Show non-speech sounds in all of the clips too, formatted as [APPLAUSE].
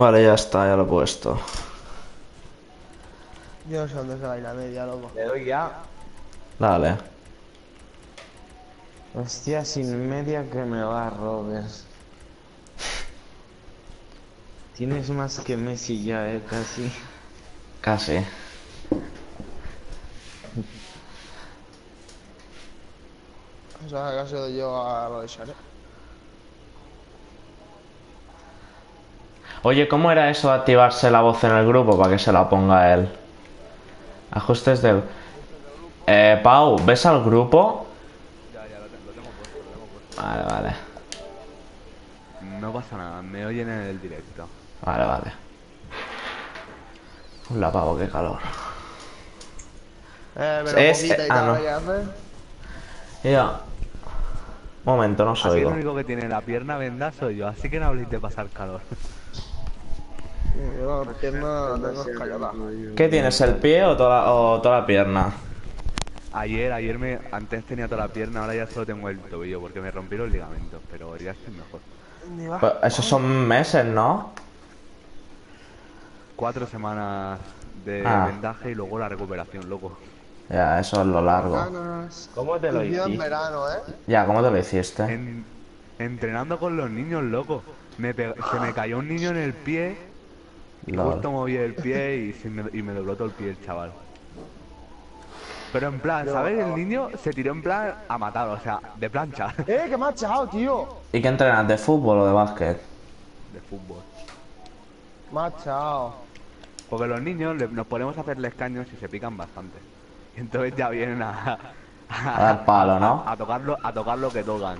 Vale, ya está, ya lo he puesto. Yo no sé dónde se va a ir la media, loco. Le doy ya. Dale. Hostia, sin media que me va Robert. Tienes más que Messi ya, eh, casi. Casi. O sea, ha sido yo a lo de Share. Oye, ¿cómo era eso de activarse la voz en el grupo para que se la ponga él? Ajustes del... Eh, Pau, ¿ves al grupo? Ya, ya, lo tengo, lo tengo puesto, lo tengo puesto. Vale, vale. No pasa nada, me oyen en el directo. Vale, vale. Hola, Pau, qué calor. Eh, pero Es- poquita y ah, no. Ya. Momento, no os Así el único que tiene la pierna vendada soy yo, así que no habléis de pasar calor. Yo la pierna la tengo escallada. ¿Qué tienes, el pie o toda, la- o toda la pierna? Ayer, ayer me, antes tenía toda la pierna, ahora ya solo tengo el tobillo porque me rompieron los ligamentos, pero ya estoy mejor. Pues esos son meses, ¿no? Cuatro semanas de Ah. vendaje y luego la recuperación, loco. Ya, eso es lo largo. ¿Cómo te lo en hiciste? verano, ¿eh? Ya, ¿cómo te lo hiciste? En- entrenando con los niños, loco. Me pe- se me cayó un niño en el pie y Lol. justo moví el pie y, se me, y me dobló todo el pie el chaval. Pero en plan, ¿sabes? El niño se tiró en plan a matar, o sea, de plancha, [LAUGHS] ¡Eh, que me ha echado, tío! ¿Y qué entrenas? ¿De fútbol o de básquet? de fútbol. Me ha echado. Porque los niños le- nos ponemos a hacerles caños y se pican bastante. Y [LAUGHS] entonces ya vienen a, A dar palo, ¿no? a tocarlo, a tocar lo que tocan.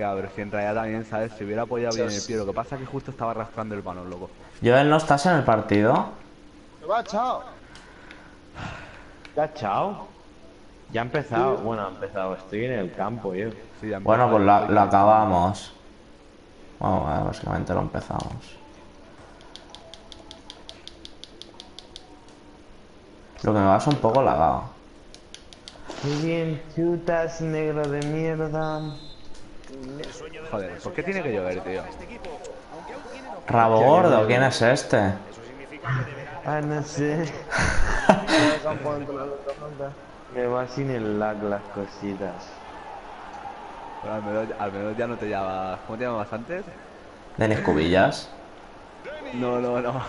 Ver, si en realidad también, ¿sabes? Si hubiera apoyado bien el pie, lo que pasa es que justo estaba arrastrando el balón, loco. Joel, ¿no estás en el partido? Me ha echado. ¿Ya chao? Ya ha empezado. Bueno, ha empezado. Estoy en el campo, yo. Sí, ya Bueno, pues la- lo acabamos. Bueno, básicamente lo empezamos. Lo que me va es un poco lagado. Qué bien chutas, negro de mierda. Joder, ¿por qué tiene que llover, tío? Rabo gordo, ¿quién es este? Ah, no sé. Me va sin el lag las cositas. Pero al menos, al menos ya no te llamas... ¿Cómo te llamabas antes? Denis Cubillas. No, no, no.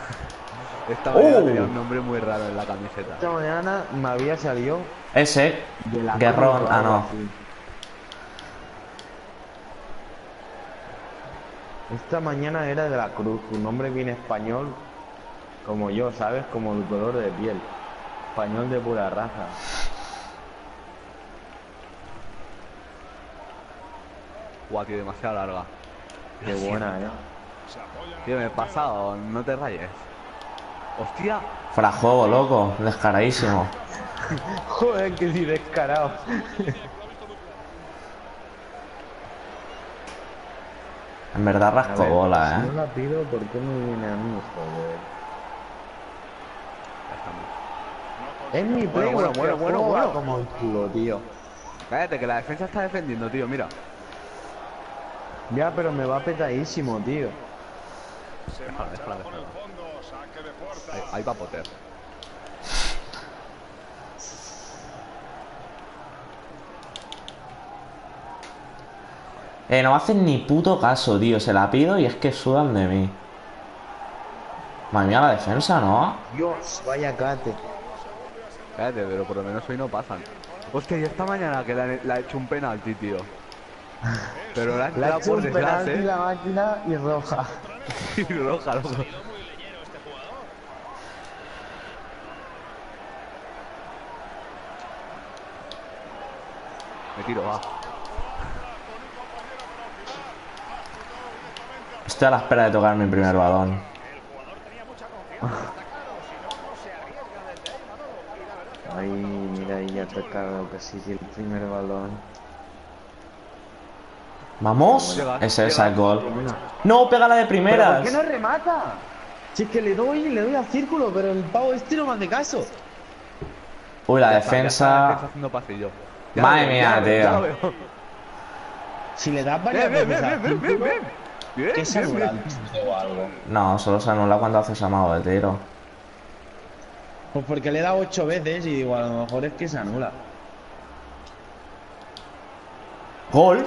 Esta Oh. mañana tenía un nombre muy raro en la camiseta. Esta mañana me había salido Ese, de la Guerrón, ah no. así. Esta mañana era de la Cruz, un nombre bien español, como yo, ¿sabes? Como el color de piel. Español de pura raza. Guau, tío, demasiado larga. Qué [LAUGHS] buena, ¿eh? Tío, me he pasado, no te rayes. Hostia, Fuera juego, loco, descaradísimo. [LAUGHS] Joder, que si descarado. En verdad A rasco ver, bola, Si eh. no la pido, ¿por qué me viene a mí, joder? Es mi play, bueno, bueno, bueno, juego bueno. como el culo, tío. Cállate, que la defensa está defendiendo, tío, mira. Ya, pero me va petadísimo, tío. Déjala, déjala, déjala. Ahí, ahí va Potter. Eh, no me hacen ni puto caso, tío. Se la pido y es que sudan de mí. Madre mía, la defensa, ¿no? Dios, vaya cate. Cállate, pero por lo menos hoy no pasan. Hostia, y esta mañana que le ha hecho un penalti, tío. Pero la ha La entrado hecho por un detrás, penalti eh. la máquina y roja. [LAUGHS] Y roja, loco. Me tiro, va. Estoy a la espera de tocar mi primer balón. Ay, mira, ahí ya he cagado casi que el primer balón. ¿Vamos? Ese es el gol. No, pégala de ¿Pero primeras. por qué no remata? Si es que le doy, le doy al círculo, pero el pavo este no me hace caso. Uy, la Ya está, ya está la defensa. Madre mía, tío. Si le das varias Ven, ven, veces ¿Qué se bien, anula el o algo? No, solo se anula cuando haces amago de tiro. Pues porque le he dado ocho veces y digo, a lo mejor es que se anula. ¡Gol!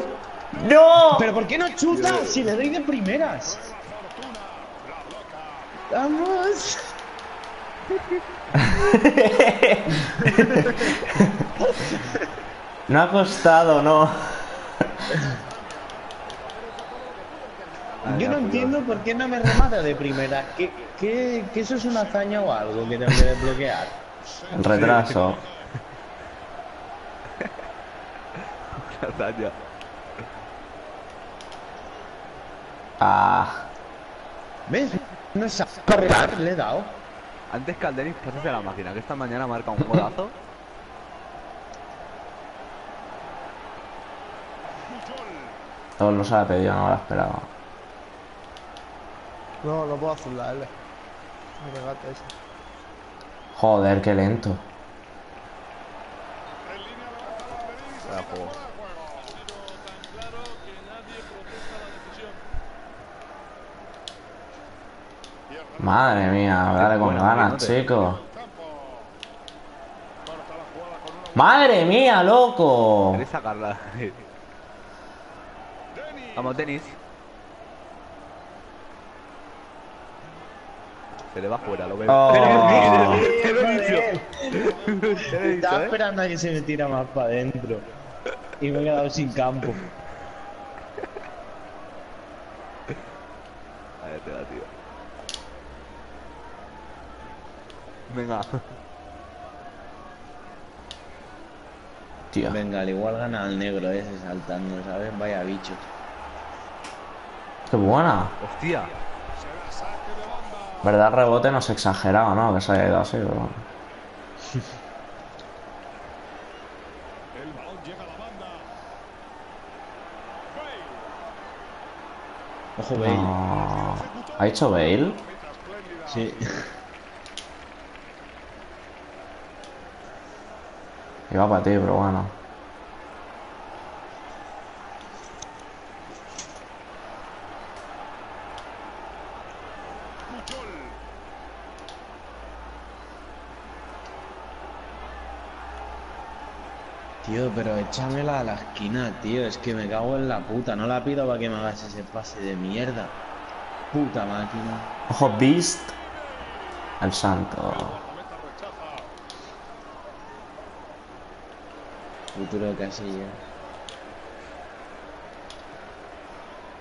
¡No! ¿Pero por qué no chuta si le doy de primeras? ¡Vamos! [LAUGHS] No ha costado, no. [LAUGHS] Yo no entiendo por qué no me remata de primera. ¿Qué, qué, que eso es una hazaña o algo que tengo que desbloquear? Retraso. Hazaña. Ah. ¿Ves? No es correr, le he dado. Antes que al Denis pases a la máquina, que esta mañana marca un golazo. Todo lo se ha pedido, no lo esperaba. No, no puedo hacer la L. Me regate ese. Joder, qué lento. Vaya juego. Madre mía, dale con ganas, Minote. chico. ¡Madre mía, loco! ¿Queréis sacarla? Vamos, Denis. Se le va fuera, lo veo. Oh. [LAUGHS] Te lo he dicho. Estaba ¿eh? esperando a que se me tira más para adentro. Y me he quedado sin campo. Ahí te va, tío. Venga. Tío. Venga, al igual gana el negro ese saltando, ¿sabes? Vaya bicho. Qué buena. Hostia. Verdad, rebote no se exageraba, ¿no? Que se haya ido así, pero bueno. El balón llega a la banda. Ojo, Bale. No. ¿Ha hecho Bale? Sí. Iba para ti, pero bueno. Tío, pero échamela a la esquina, tío. Es que me cago en la puta. No la pido para que me hagas ese pase de mierda. Puta máquina. Ojo, Beast. El santo. Futuro casilla.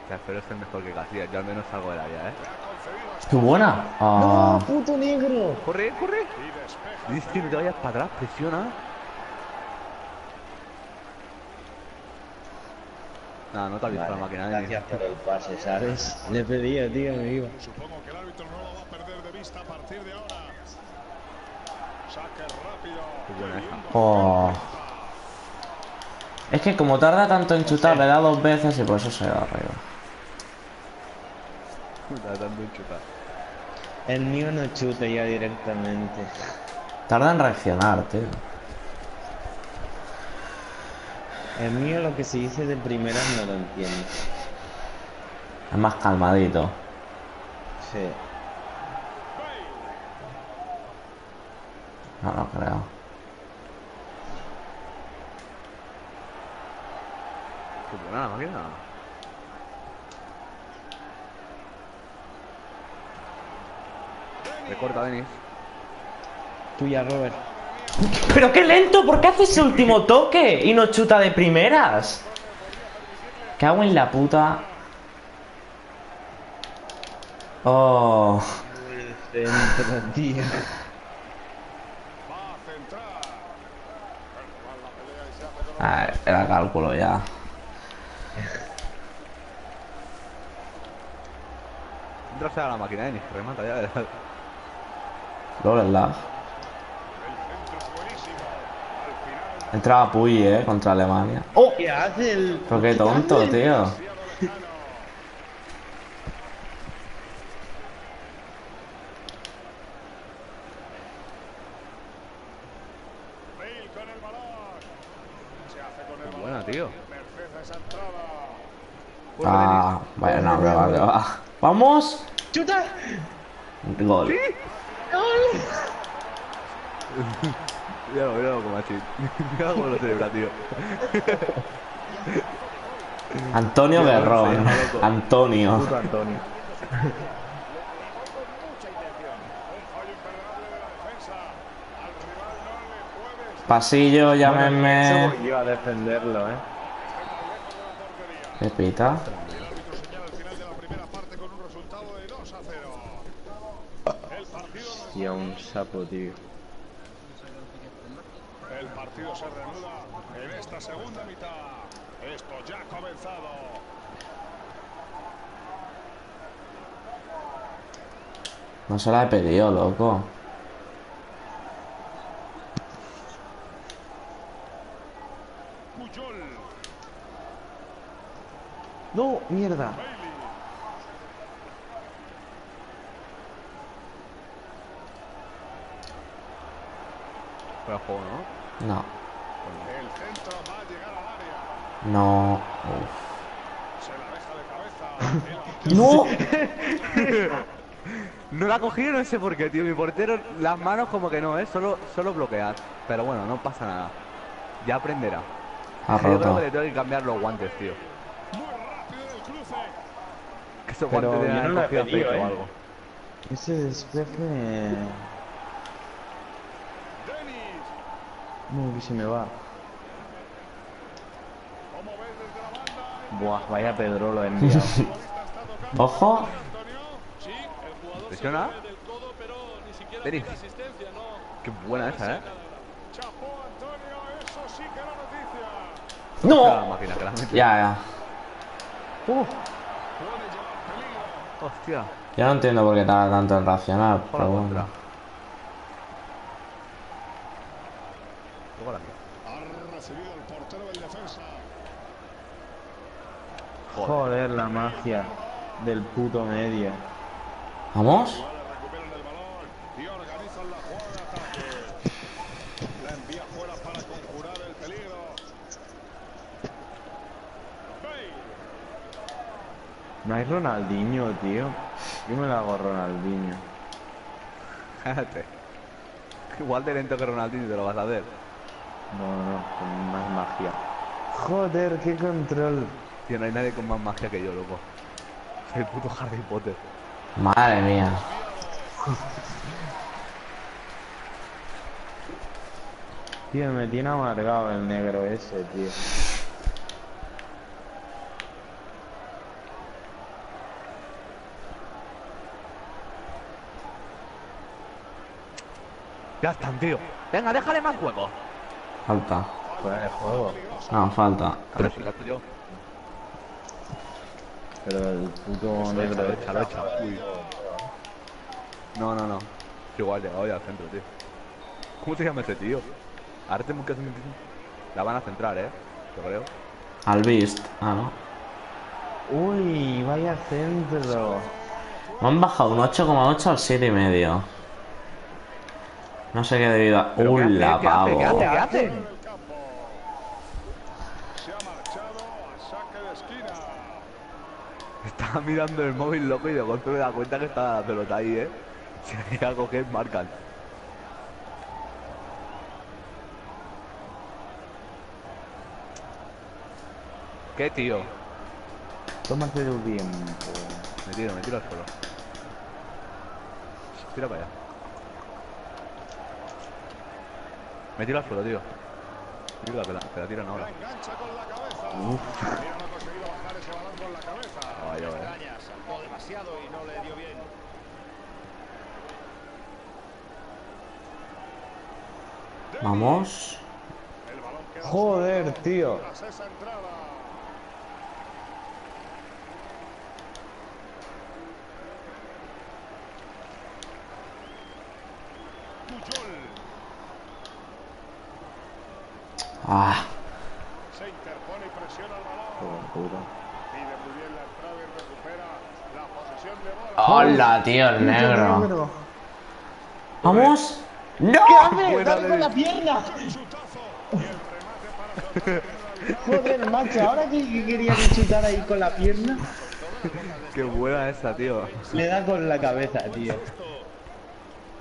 O sea, espero ser mejor que Casillas. Yo al menos salgo de la vida, ¿eh? ¡Qué buena! Ah, puto negro! ¡Corre, corre! Dices que no te vayas para atrás, presiona. Nada, no te ha visto Vale, la máquina, gracias por el pase, ¿sabes? Le pedía, tío, me iba. Supongo que el árbitro no lo va a perder de vista a partir de ahora. Saque rápido. Qué buena esa. oh. Es que como tarda tanto en chutar, le da dos veces y por eso se va arriba. Tratando de chutar. El mío no chuta ya directamente. Tarda en reaccionar, tío. El mío lo que se dice de primeras no lo entiendo. Es más calmadito. Sí. No lo creo. Qué buena la máquina. Recorta, Denis. Tuya, Robert. ¡Pero qué lento! ¿Por qué hace ese último toque y no chuta de primeras? Cago en la puta. Oh. La Ah, era cálculo ya. Entrase a la máquina, Denis. que Remata ya. Luego el lag. el centro es buenísimo. Al final, Entraba Puy, eh, contra Alemania. ¡Oh! ¿Qué hace el.? Pero qué tonto, tío. buena, tío. Perfecta esa entrada. Ah, vaya, no, va. ¡Vamos! ¡Chuta! Gol. [LAUGHS] Míralo, míralo como así. [LAUGHS] Mira cómo lo celebra, tío. Antonio Berrón. Antonio. Puto Antonio. Mucha intención. Un fallo imperdonable de la defensa. Al rival no le puedes Pasillo, llámenme. voy yo a defenderlo, eh. ¿Qué pita? El árbitro señala el final de la primera parte con un resultado de 2 a 0. El partido, Y a un sapo, tío. El partido se reanuda en esta segunda mitad. Esto ya ha comenzado. No se la he pedido, loco. Puyol. ¡No! ¡Mierda! Bailey. Fuera de juego, ¿no? No. El centro va a llegar al área. No. Uf. Se la deja de cabeza. El ¡No! [LAUGHS] No la cogí, no sé por qué, tío. Mi portero, las manos como que no, ¿eh? Solo, solo bloquear. Pero bueno, no pasa nada. Ya aprenderá. Ha Yo creo que le tengo que cambiar los guantes, tío. muy rápido el cruce. Que esos Pero guantes de no lo he cogido pedido, pecho o ¿eh? algo. Ese despeje... Denis. No, que se me va. Buah, vaya Pedro lo he enviado. [LAUGHS] Ojo. ¿Presiona? Denis. Qué buena esa, ¿eh? La ¡No! máquina que la mete. Ya, ya. Peligro. Hostia. Yo no entiendo por qué tarda tanto en reaccionar, pero bueno. Luego la mía. Ha recibido el portero del defensa. Joder, la magia del puto medio. ¿Vamos? La. La. No hay Ronaldinho, tío. Yo me lo hago Ronaldinho. Cállate. [LAUGHS] Igual de lento que Ronaldinho te lo vas a hacer. No, no, con más magia. Joder, qué control. Tío, no hay nadie con más magia que yo, loco. Soy el puto Harry Potter. Madre mía. Tío, me tiene amargado el negro ese, tío. Ya están, tío. Venga, déjale más hueco. Falta. Fuera de juego. No, falta. Pero si la tuyo. Pero el puto negro echa. Uy. No, no, no. Igual, llega hoy al centro, tío. ¿Cómo se llama ese tío? Arte Mucas La van a centrar, eh. Yo creo. Al Beast. Ah, no. Uy, vaya centro. Me han bajado un 8,8 al 7,5. No sé qué debido a... ¿Pero qué hace? ¡Ula, ¿Qué hace? ¿Qué pavo! hace? [LAUGHS] Estaba mirando el móvil loco y de golpe me da cuenta que está la pelota ahí, eh. [LAUGHS] Si hay algo que marcan. ¿Qué tío? Tómate tu tiempo. Me tiro, me tiro al suelo. Tira para allá. Me tiro al suelo, tío. Que la, que la tiran La ahora. Ah, yo, eh. Cañas, saltó demasiado y no le dio bien. Vamos. El balón queda Joder, tío. tras esa entrada. Puyol Ah, se interpone y presiona el balón. Joder, puta. Pide muy bien la entrada y recupera la posesión de bola. hola, tío, el negro. ¡Vamos! ¡No! [LAUGHS] El remate para sorprender al Joder, macho, ahora que, que quería que chutara ahí con la pierna, Qué buena esa, tío. le da con la cabeza, tío.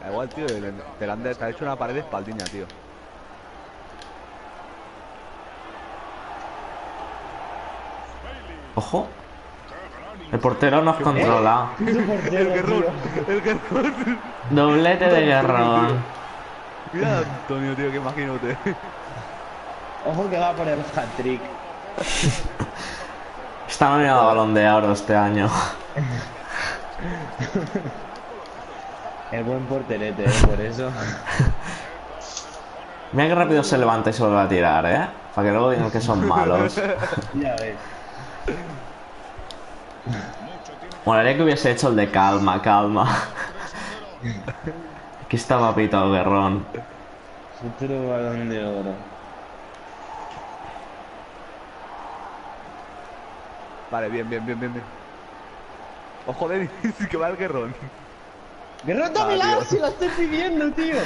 Da igual, tío. Te la han de- te ha hecho una pared de espaldiña, tío. Ojo. El portero nos controla. Portero, tío. El guerrón. Doblete de Guerrón. Mira, Antonio, tío, que imagínate. Ojo que va por el hat-trick. Está nominado a balón de oro este año. El buen porterete, eh, por eso. Mira que rápido se levanta y se vuelve a tirar, ¿eh? Para que luego digan que son malos. Ya ves. Molaría que hubiese hecho el de calma, calma. [LAUGHS] Aquí estaba Pito Guerrón. Futuro balón de oro. Vale, bien, bien, bien, bien, bien. Ojo, Denis, [LAUGHS] que va el guerrón. ¡Guerrero, dámela! Adiós. ¡Si la estoy pidiendo, tío!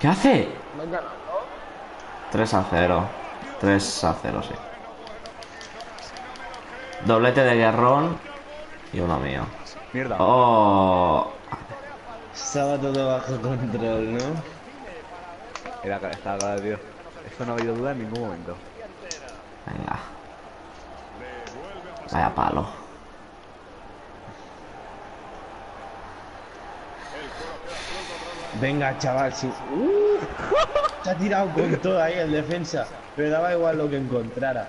¿Qué hace? Venga, 3 a 0. 3 a 0, sí. Doblete de Guerrón y uno mío. Mierda. Oh. Estaba todo bajo control, ¿no? Era, estaba claro, tío. Esto no ha habido duda en ningún momento. Venga. Vaya palo. Venga, chaval, sí. ¡Uh! Se ha tirado con todo ahí el defensa. Pero daba igual lo que encontrara.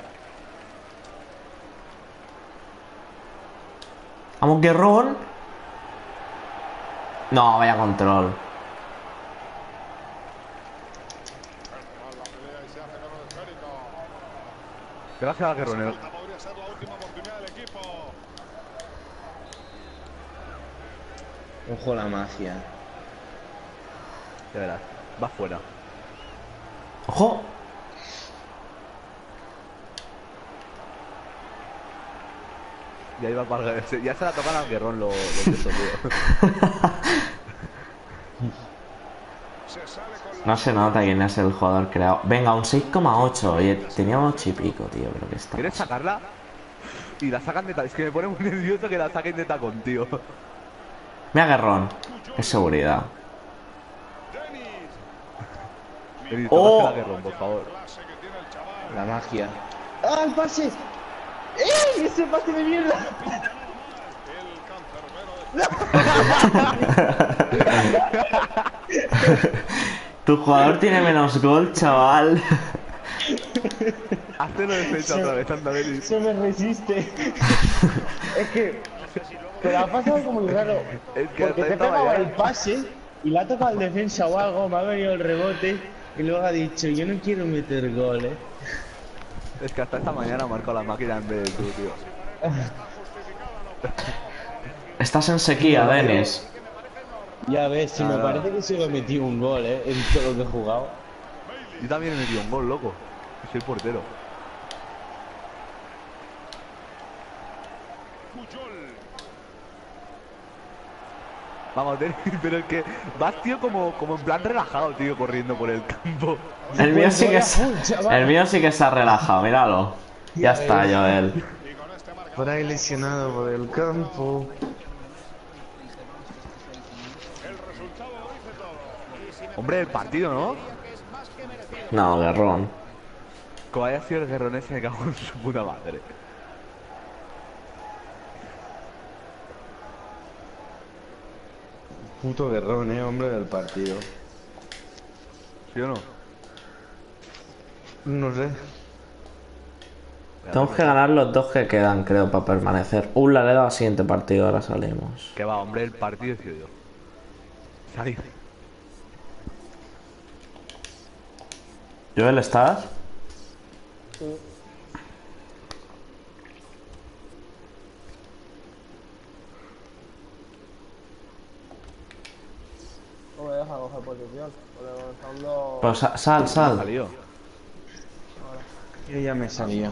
Vamos, Guerrón. No, vaya control. La pelea y se hace con el esférico. Gracias la del equipo. Ojo la magia. Ya verás. Va fuera. ¡Ojo! Ya iba para. [LAUGHS] Ya se la tocan al guerrón lo, lo siento, tío. La No se nota quién es el jugador creado. Venga, un 6,8. Oye, tenía un 8 y pico, tío. Pero que está. ¿Quieres sacarla? Y la sacan de tacón. Es que me pone muy nervioso que la saquen de tacón, tío. Mira, Guerrón. Es seguridad. Denis. Denis, Oh. tócasela a guerrón, por favor. La magia. ¡Ah, el pase! ¡Eh! ¡Ese pase de mierda! El [LAUGHS] cancerbero Tu jugador tiene menos gol, chaval. Hazte lo defensa otra vez, anda. Se me resiste. [LAUGHS] es que. Pero ha pasado como muy raro. Es que Porque te pegaba mañana- el pase y la ha tocado el defensa o algo, me ha venido el rebote y luego ha dicho, yo no quiero meter goles. Es que hasta esta mañana marcado la máquina en vez de tú, tío. [LAUGHS] Estás en sequía, Denis. Ya ves, si me parece que se me metido un gol, eh, en todo lo que he jugado. Yo también he metido un gol, loco. Soy portero. Vamos, [LAUGHS] pero es que vas, tío, como, como en plan relajado, tío, corriendo por el campo. El mío sí que se, el mío sí que se ha relajado, míralo. Ya está, Joel. Por ahí lesionado por el campo. Hombre, el partido, ¿no? No, Guerrón. Como haya sido el guerrón ese, me cago en su puta madre. Puto guerrón, eh, hombre del partido. ¿Sí o no? No sé. Tenemos que ganar los dos que quedan, creo, para permanecer. Uh, la le he dado al siguiente partido, ahora salimos. Que va, hombre, el partido he sido yo. Salid. Joel, ¿estás? No me deja coger posición. Porque estando... Sa- sal, sal. Salió. Yo ya me salía.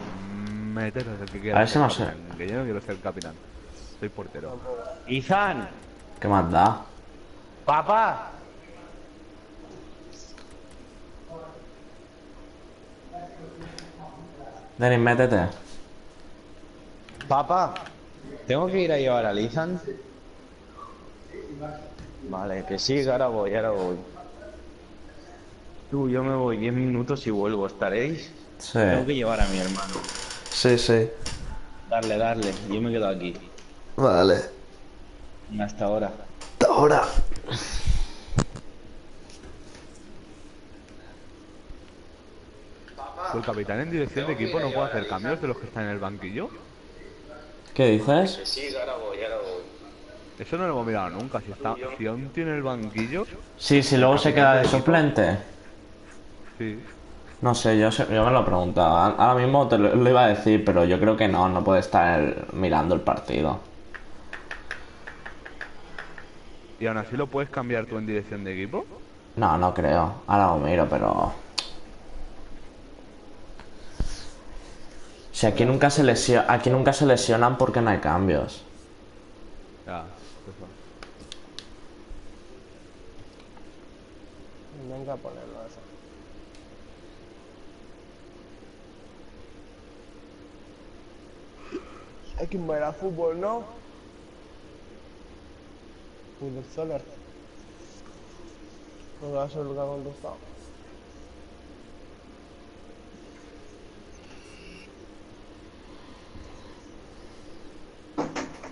Meteros el que quiera. A ver si no sé. Que yo no quiero ser capitán. Soy portero. Izan, ¿Qué más da? papá. Denis, métete. Papá, ¿tengo que ir a llevar a Lizan? Vale, que sí, que ahora voy, ahora voy. Tú, yo me voy 10 minutos y vuelvo, ¿estaréis? Sí. Tengo que llevar a mi hermano. Sí, sí. Darle, darle, yo me quedo aquí. Vale. Hasta ahora. Hasta ahora. ¿El capitán en dirección de equipo no puede hacer cambios de los que están en el banquillo? ¿Qué dices? Sí, ahora voy, ahora voy. Eso no lo hemos mirado nunca. Si, está, si aún tiene el banquillo, Sí, si luego se queda de suplente. sí. No sé, yo, yo me lo preguntaba. Ahora mismo te lo, lo iba a decir, pero yo creo que no, no puede estar mirando el partido. ¿Y aún así lo puedes cambiar tú en dirección de equipo? No, no creo. Ahora lo miro, pero. Si aquí nunca se lesiona, aquí nunca se lesionan porque no hay cambios. Ya, pues va. Venga a ponerlo eso. Hay que ver a fútbol, ¿no? Fútbol Soler. No va a ser lo que ha contestado.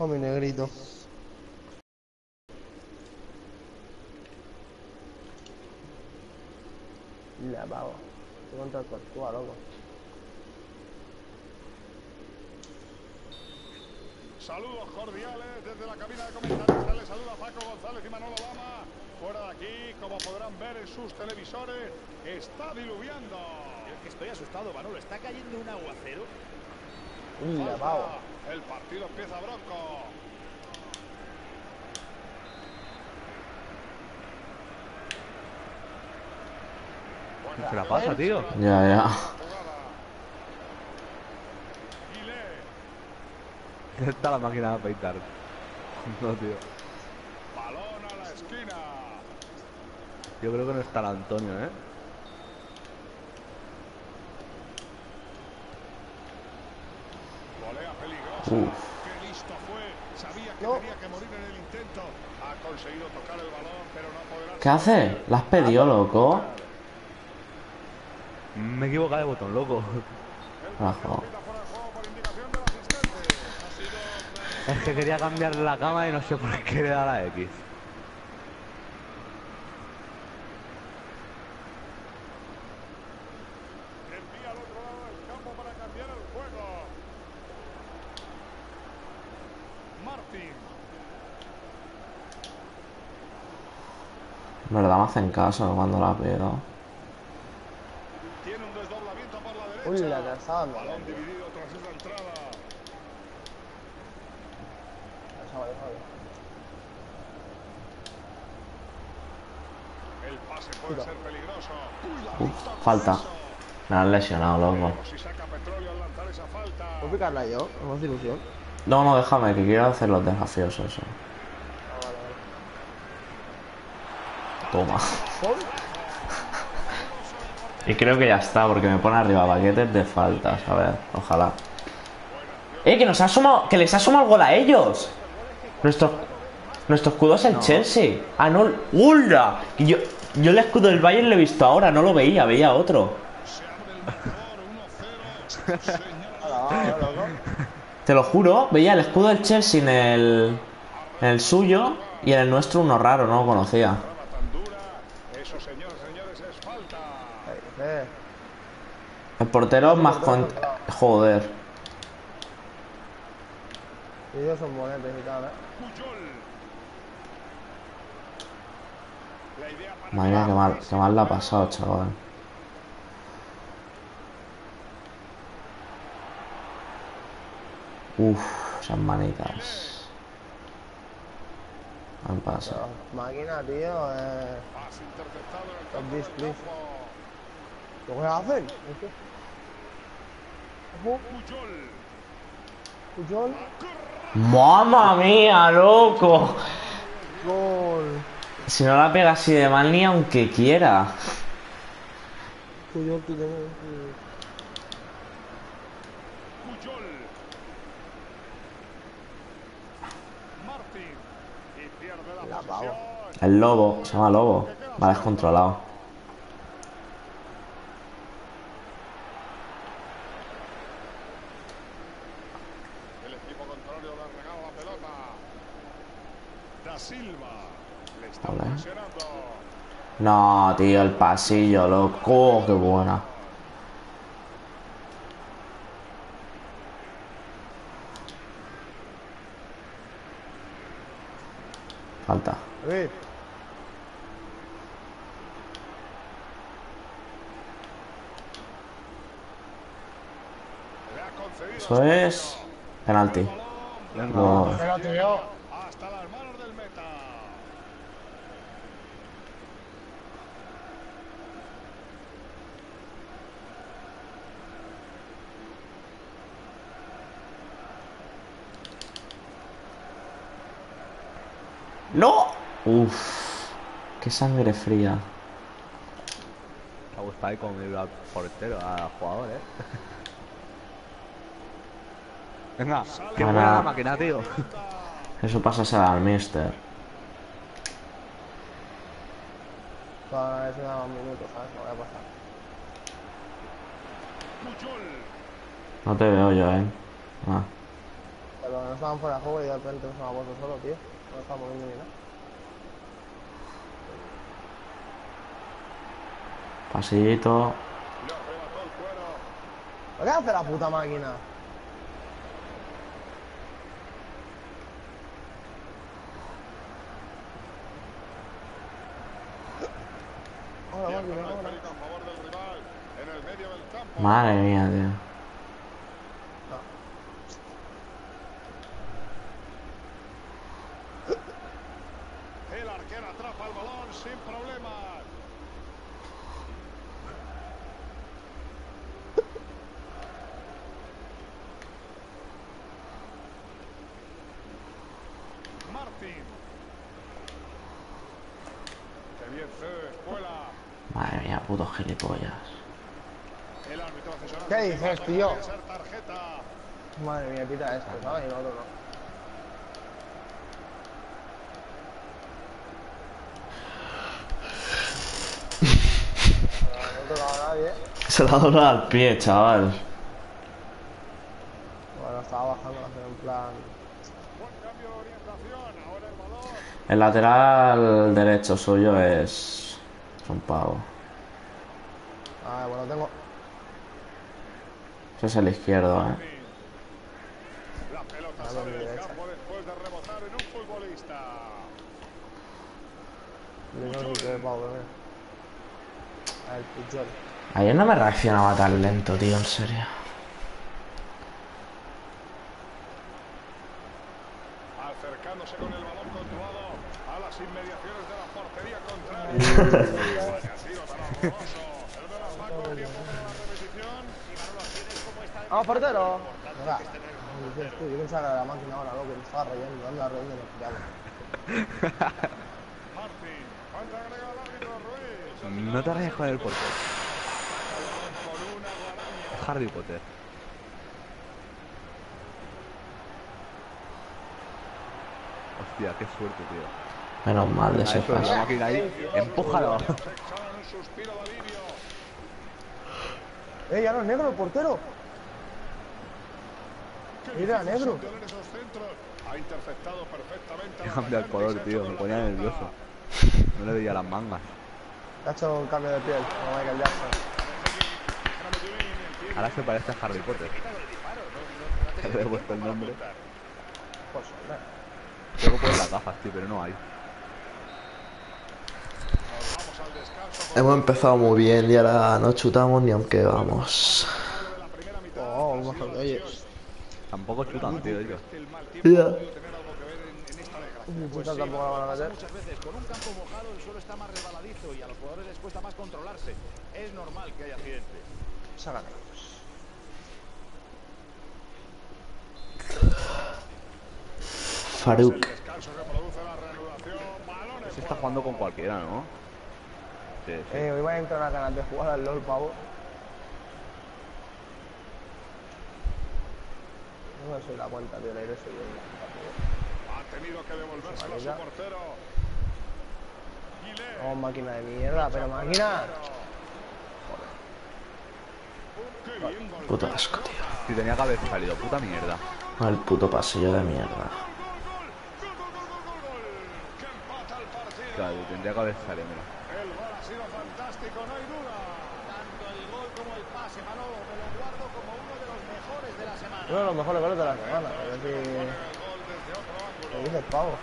Oh, mi negrito. La pavo. Estoy contra el loco. Saludos cordiales desde la cabina de comentaristas. Les saluda Paco González y Manolo Lama. Fuera de aquí, como podrán ver en sus televisores, está diluviando. Es que estoy asustado, Manolo. Está cayendo un aguacero. Uy, la pavo. El partido empieza bronco. ¿Qué se la pasa, tío? Ya, ya. Está la máquina de afeitar. No, tío. balón a la esquina. Yo creo que no está el Antonio, ¿eh? Volea peligrosa. Uf. Qué listo fue. Sabía que No. tenía que morir en el intento. Ha conseguido tocar el balón, pero no podrá. ¿Qué hace? ¿La has pedido, loco? Me he equivocado de botón, loco. Es que quería cambiar la cama y no sé por qué le da la X. envía al otro lado del campo para cambiar el juego. Martín. En verdad me hacen caso cuando la pido. Tiene un desdoblamiento por la derecha. Uy, la que estaba Balón mirando. dividido tras esa entrada. Déjame, déjame. El pase puede ser peligroso. Uy, falta. Me han lesionado, loco. Veremos si saca petróleo al lanzar esa falta. ¿Puedo picarla yo? ¿No hace ilusión? No, no, déjame, que quiero hacer los desafíos eso. Ah. Toma. Y creo que ya está, porque me pone arriba paquetes de faltas. A ver, ojalá. ¡Eh, que nos ha asomado! ¡Que les ha asomado el gol a ellos! Nuestro, nuestro escudo es el Chelsea. Ah, no. Yo, yo el escudo del Bayern lo he visto ahora, no lo veía, veía otro. Te lo juro, veía el escudo del Chelsea en el, en el suyo y en el nuestro uno raro, no lo conocía. Entrada tan dura. Eso, señores, señores, es falta. Eh, El portero es más con... Joder. ellos son monetes y tal, eh. Madre mía, qué mal, qué mal la ha pasado, chaval. Uf, esas manitas. Han pasado. Máquina, tío, eh. ¿Lo voy a hacer? ¿Este? Puyol. ¡Mamma mía, loco! Gol. Si no la pega así de mal ni aunque quiera. Puyol, Puyol. El lobo, se llama lobo. Vale, es controlado. No, tío, el pasillo, loco. Oh, qué buena. Falta. David, Eso es. Penalti. No. pero tío. hasta las manos del meta. ¡No! Uf. Qué sangre fría. Me gusta ahí con el portero al jugador, eh. [LAUGHS] Venga, qué Buena. la máquina, tío. Eso pasa ser al mister. Se minutos, ¿sabes? No voy a pasar. No te veo yo, eh. Ah. Pero no estaban fuera de juego y de repente nos hemos puesto solo, tío. No estamos moviendo ni nada. Cuero. ¿Qué hace la puta máquina? Hola, Pierde máquina, la hola. esférica a favor del rival. En el medio del campo. Madre mía, tío. El arquero atrapa el balón sin problemas. Martín. Qué bien cede escuela. Madre mía, putos gilipollas. ¿Qué dices, tío? Madre mía, pita esto, ¿sabes? Y nosotros no. No he tocado a nadie. Se la dobla al pie, chaval. Bueno, estaba bajando hacia un plan. Buen cambio de orientación. Ahora el balón. El lateral derecho suyo es. Es un pavo. Ah, bueno, tengo. Ese es el izquierdo, eh. La pelota del derecha. campo después de rebotar en un futbolista. Ayer no me reaccionaba tan lento, tío, en serio. Acercándose con el balón controlado a las inmediaciones de la portería contraria. Vaya tiro tan horroroso. El de la Paco, tiempo para la repetición. ¡Vamos, portero! No te rayes con el portero. Es Harry Potter. Hostia, qué suerte, tío. Menos mal de ese paso. Empújalo. ¡Eh, ya no es negro el portero! Mira, negro. Ha interceptado perfectamente Cambia el color, tío. Me ponía nervioso. No le veía las mangas. Ha hecho un cambio de piel, como Michael Jackson. Ahora se parece a Harry Potter. [LAUGHS] Le he puesto el nombre. Pues, hombre. Tengo por las gafas, tío, pero no hay. Vamos al descanso. Hemos empezado muy bien y ahora no chutamos ni aunque vamos. Oh. Tampoco chutan, tío, ellos. Ya. puta tampoco la van a meter. Muchas veces con un campo mojado el suelo está más resbaladizo y a los jugadores les cuesta más controlarse. Es normal que haya accidentes. Sácate. Faruk. Se está jugando con cualquiera, ¿no? Sí, sí. Eh, hoy me a entrar unas ganas de jugar al LOL, pavo. No me soy la cuenta, tío, la iré subiendo. Ha tenido que devolvérselo a su portero. No, máquina de mierda, pero máquina. Puto asco, tío. Si tenía que haber salido, puta mierda. El puto pasillo de mierda. El. Claro, tendría que haber salido, mira. El gol ha sido fantástico, no hay duda. Tanto el gol como el pase, Manolo, me lo guardo como uno de los mejores de la semana. Uno de los mejores goles de la semana. ¿qué dices, pavo?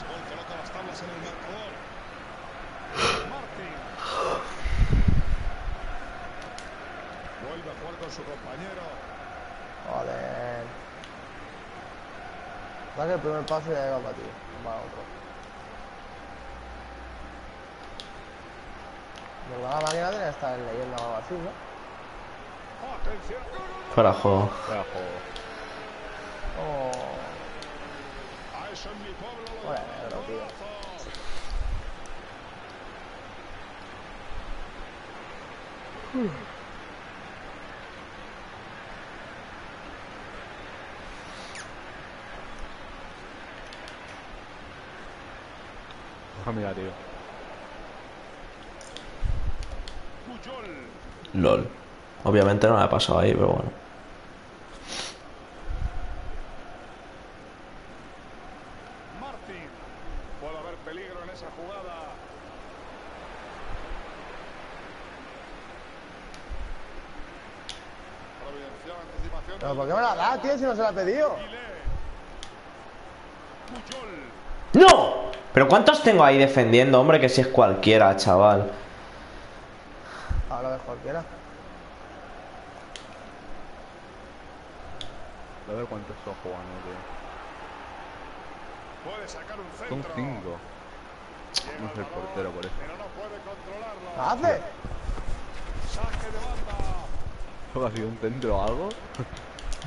Coloca las tablas en el marcador. Martín. Vuelve a jugar con su compañero. Joder. Da que el primer pase ya iba para ti. Para otro. Porque la máquina tiene que estar en leyenda o algo así, ¿no? Fuera juego. Fuera juego. Oh. Negro, tío. Ojo, mira, tío. Puyol. LOL. Obviamente no me ha pasado ahí, pero bueno. Martín. Puede haber peligro en esa jugada. Providencial anticipación. ¿Pero por qué me la da, tío, si no se la ha pedido? ¡No! ¿Pero cuántos tengo ahí defendiendo, hombre? Que si es cualquiera, chaval. Ahora ves cualquiera. A ver cuántos son jugando, tío. Puede sacar un Son centro. cinco. Llega No el sé el portero por eso. Pero no puede controlarlo. ¿La hace? Saque de banda. ¿Solo [LAUGHS] ha sido un centro o algo?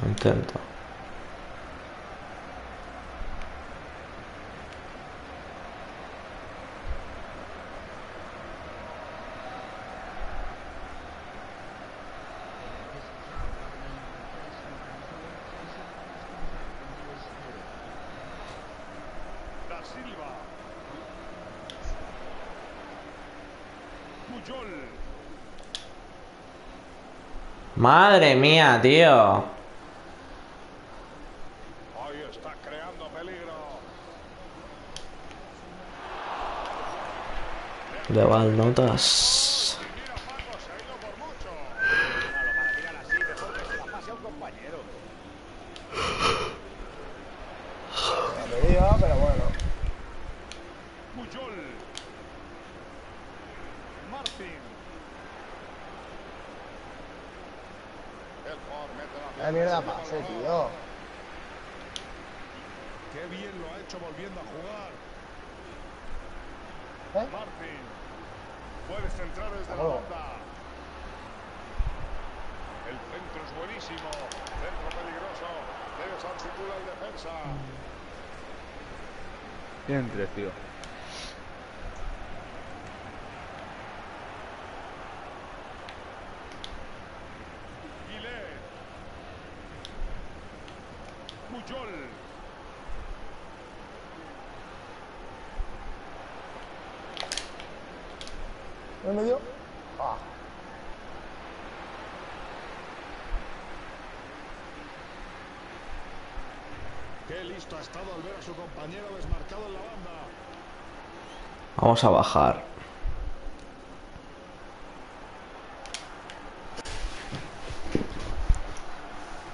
Intento. Da Silva. Puyol. Madre mía, tío. Ahí está creando peligro. De Valnotas. Y mira Paco, se ha ido por mucho. Malo, para tirar así, mejor que se la pase a un compañero. La pedido, pero bueno. Puyol. Martín. El jugador mete la Eh, mierda, pelota, pase, el balón. tío. Qué bien lo ha hecho volviendo a jugar. ¿Eh? Martín. Puedes centrar desde la banda. El centro es buenísimo. Centro peligroso. Desarticula el defensa. Tienen tres, tío. Guilé. Puyol. ¿En medio? Ah. Qué listo ha estado al ver a su compañero desmarcado en la banda. Vamos a bajar.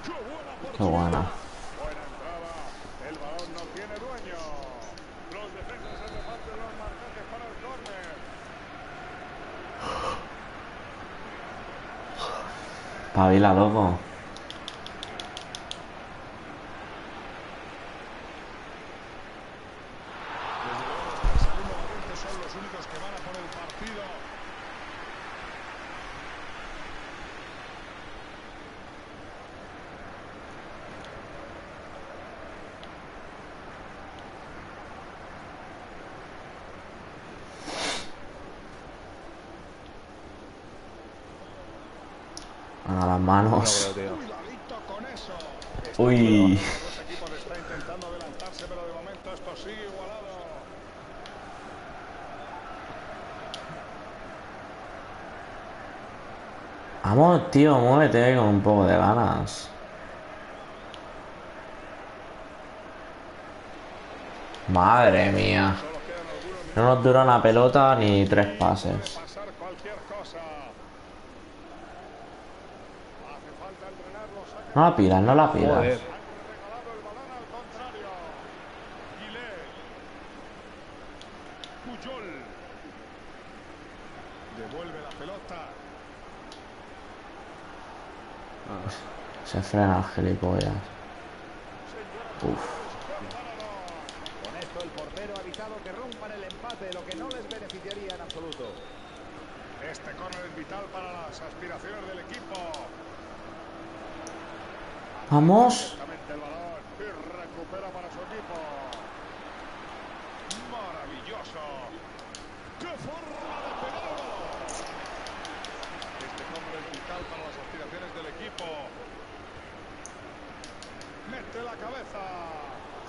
¡Qué buena Qué oportunidad! buena. Buena entrada. El balón no tiene dueño. Los defensas se reparten los marcajes para el córner. Pavila, loco. Desde luego los tres segundos valientes son los únicos que van a por el partido. A las No manos. creo, tío. Cuidadito con eso. Uy. Los equipos está intentando adelantarse, pero de momento esto sigue igualado. Vamos, tío, muévete con un poco de ganas. Madre mía. No nos dura una pelota ni tres pases. No la pidas, no la pidas. Joder. regalado el balón al contrario. Guillet. Puyol. Devuelve la pelota. Se frena el gilipollas. Uf. Con esto el portero ha evitado que rompan el empate, lo que no les beneficiaría en absoluto. Este córner es vital para las aspiraciones del equipo. Vamos. Directamente el balón y recupera para su equipo. Maravilloso. ¡Qué forma de pegar el balón! Este córner es vital para las aspiraciones del equipo. Mete la cabeza. Hola, pavo. Despeja por detrás de la línea de fondo. Córner. Que va. El dueño del área es él cuando la pelota va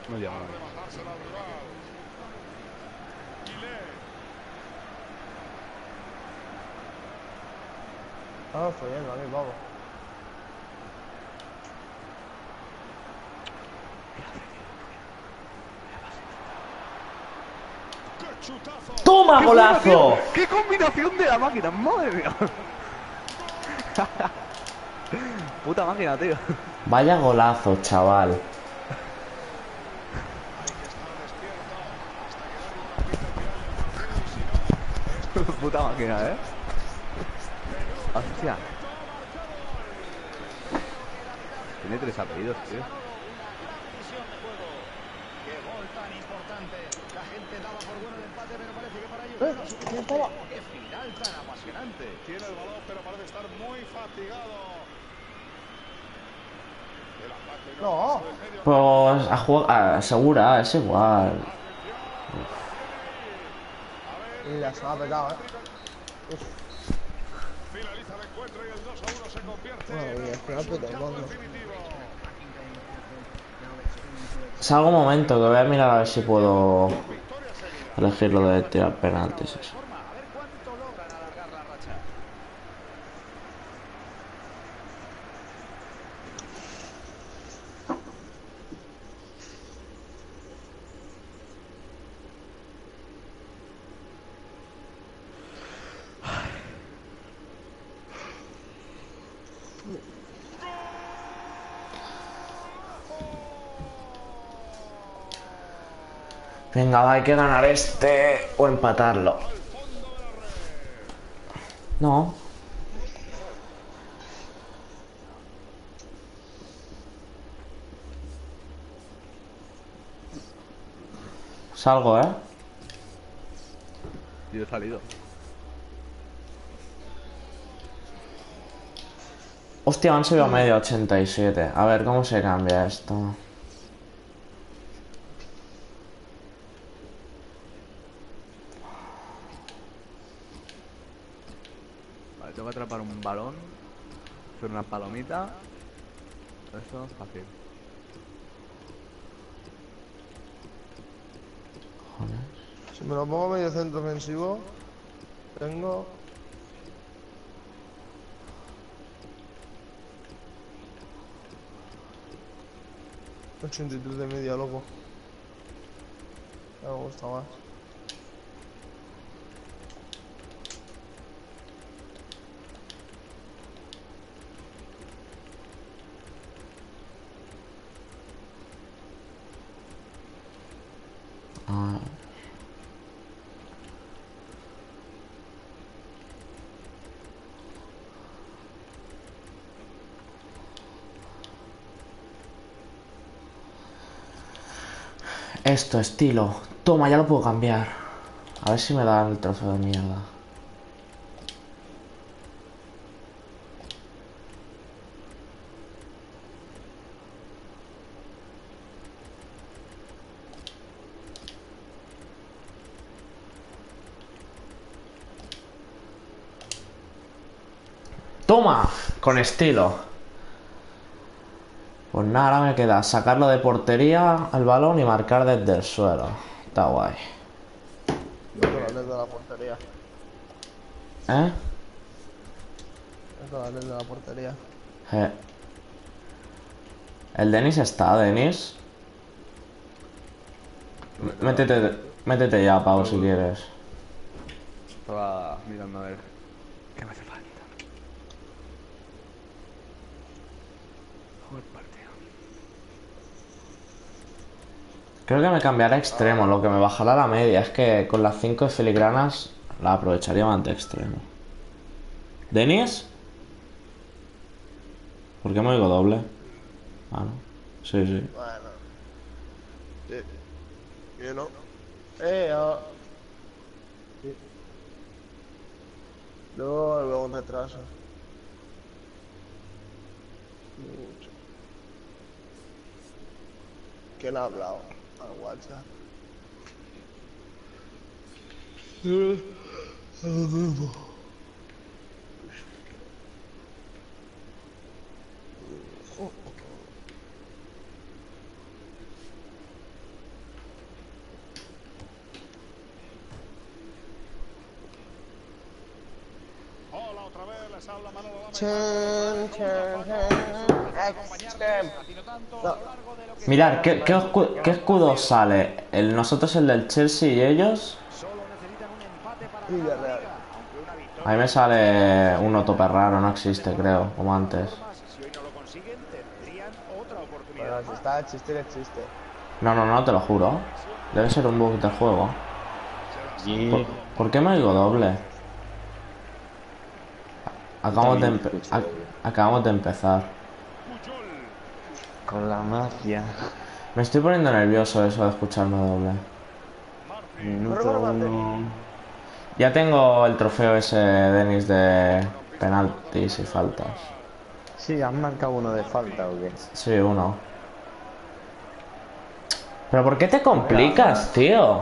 No. Guillet. Estamos fallando a mí, vamos. ¡Qué chutazo! ¡Toma, golazo! ¡Qué combinación de la máquina! ¡Madre mía! [LAUGHS] Puta máquina, tío. Vaya golazo, chaval. Puta máquina, ¿eh? Hostia. Tiene tres apellidos, tío. Visión de juego. Qué gol tan importante. La gente daba por bueno el empate, pero parece que para ellos ¿Eh? era suficiente. Qué final tan apasionante. Tiene el balón, pero parece estar muy fatigado. El ataque No. Pues a jugar, asegura, es igual. Se me ha eh. Finaliza el encuentro y el 2 a 1 se convierte en el definitivo. Salgo un momento que voy a mirar a ver si puedo elegir lo de tirar penaltis. eso. Venga, va, hay que ganar este o empatarlo. No. Salgo, ¿eh? Yo he salido. Hostia, han subido a medio 87. A ver, ¿cómo se cambia esto? Vale, tengo que atrapar un balón. Hacer una palomita. Eso es fácil. Si me lo pongo medio centro ofensivo, tengo. ...83 de media, loco. Me gusta más. Esto, estilo. Toma, ya lo puedo cambiar. A ver si me da el trofeo de mierda. Toma, con estilo. Pues nada, ahora me queda sacarlo de portería al balón y marcar desde el suelo. Está guay. Con la portería. ¿Eh? Yo con la de la portería. Eh. El Denis está, Denis. Métete, métete ya, Pau, si quieres. Estaba mirando a ver qué me hace falta. Jugar partido. Creo que me cambiará extremo, lo que me bajará la media. Es que con las 5 filigranas la aprovecharía de extremo. ¿Denis? ¿Por qué me oigo doble? Ah, no. Sí, sí. Bueno. Sí. Yo no. Eh, yo. Sí. Luego luego un retraso. Mucho. ¿Quién ha hablado? Al WhatsApp. Hola otra vez, les No. Mirad, ¿qué, qué, qué escudo sale? El, nosotros el del Chelsea y ellos. A mí me sale uno tope raro, no existe, creo, como antes. Bueno, si está chiste, existe. No, no, no, te lo juro. Debe ser un bug del juego. ¿Por, por qué me oigo doble? Acabamos de, empe- ac- acabamos de empezar. con la mafia. Me estoy poniendo nervioso eso de escucharme doble. Minuto uno. Ya tengo el trofeo ese, Denis, de penaltis y faltas. Sí, ¿has marcado uno de falta o qué? Sí, uno. ¿Pero por qué te complicas, tío?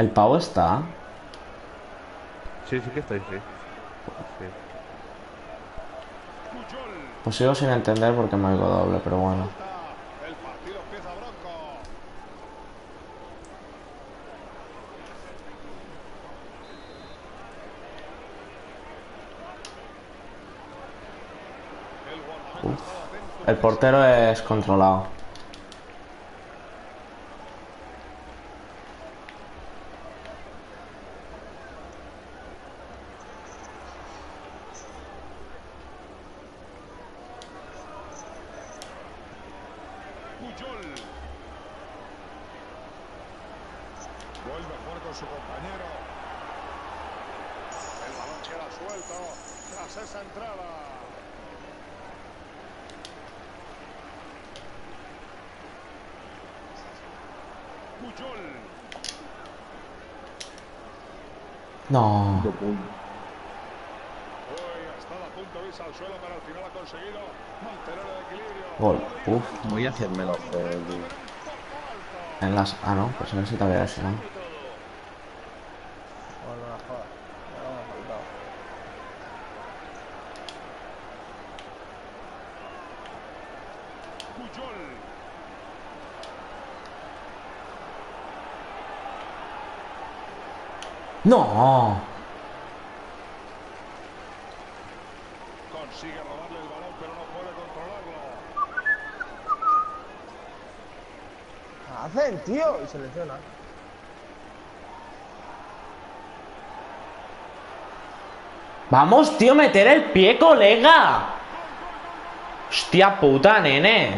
¿El pavo está? Sí, sí que estoy, sí. Sí. Pues sigo sin entender porque me oigo doble, pero bueno. El portero es controlado. Puyol. Vuelve a jugar con su compañero. El balón queda suelto tras esa entrada. Puyol. No. Uy, ha estado a punto de irse al suelo, pero al final ha conseguido mantener el equilibrio. Gol. Uf. Voy a hacerme los juegos, tío. En las... Ah, no, pues no sé lesionado. Bueno, no jodas. Ya no me ha faltado. Puyol. ¡No! Consigue robarle el balón, pero no puede controlarlo. Hacen, tío. Y se lesiona. Vamos, tío, meter el pie, colega. Hostia puta, nene.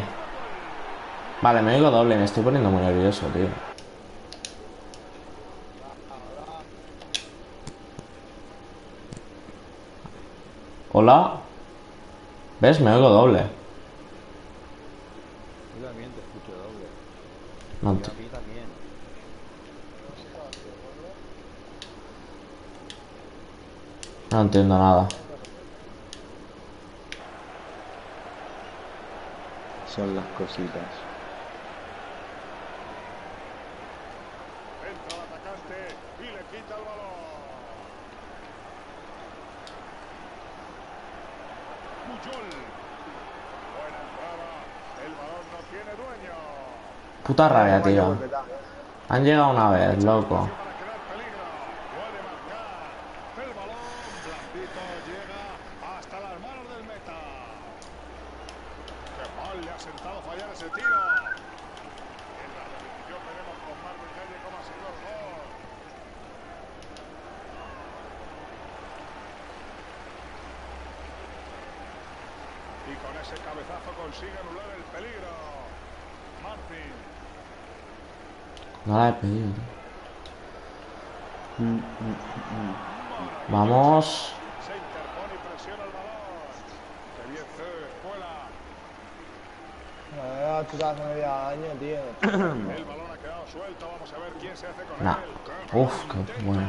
Vale, me oigo doble, me estoy poniendo muy nervioso, tío. Hola. ¿Ves? Me oigo doble. Yo también te escucho doble. No ent- a mí también. No entiendo nada. Son las cositas. Entra el atacante y le quita el balón. Puyol. Buena entrada. El balón no tiene dueño. Puta rabia, tío. Han llegado una vez, loco. Para crear peligro. Puede marcar. El balón. Blandito llega hasta las manos del meta. Qué mal le ha sentado fallar ese tiro. En la repetición veremos con más detalle cómo ha sido el gol. Y con ese cabezazo consigue anular el peligro. Martín. No la he pedido, tío. Vamos. Se interpone y presiona el balón. Que bien se escuela. Me había dado chutazo media año, tío. El balón ha quedado suelto. Vamos a ver quién se hace con Nah. él. ¡Qué Uf, qué bueno.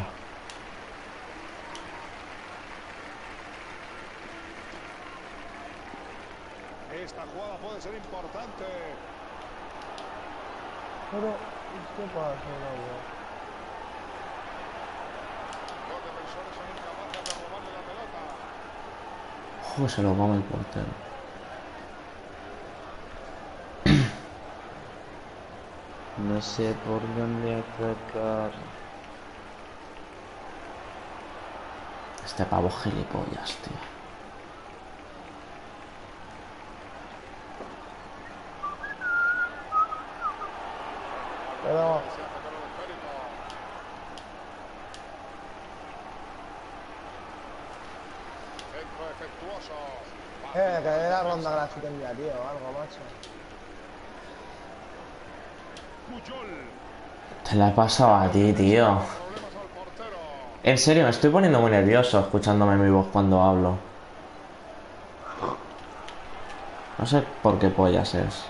Esta jugada puede ser importante. Pero, ¿qué pasa, loco? Los defensores son incapaces de robarle la pelota. Joder, se lo come el portero. [CLEARS THROAT] No sé por dónde atacar. Este pavo gilipollas, tío. Pero, Se hace con el esférico. Centro efectuoso. eh, que dé Te la he pasado a ti, tío. En serio, me estoy poniendo muy nervioso escuchándome mi voz cuando hablo. No sé por qué pollas es.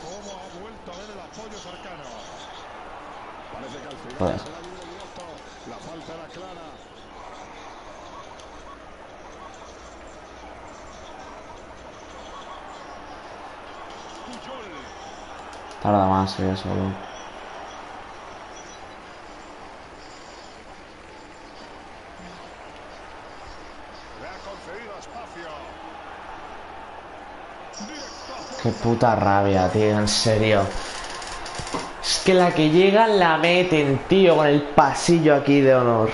¿Cómo ha vuelto a ver el apoyo cercano? Parece que al final Joder. será libre directo. La falta era clara. Puyol. Directo. Qué puta rabia, tío, en serio. Es que la que llega la meten, tío, con el pasillo aquí de honor.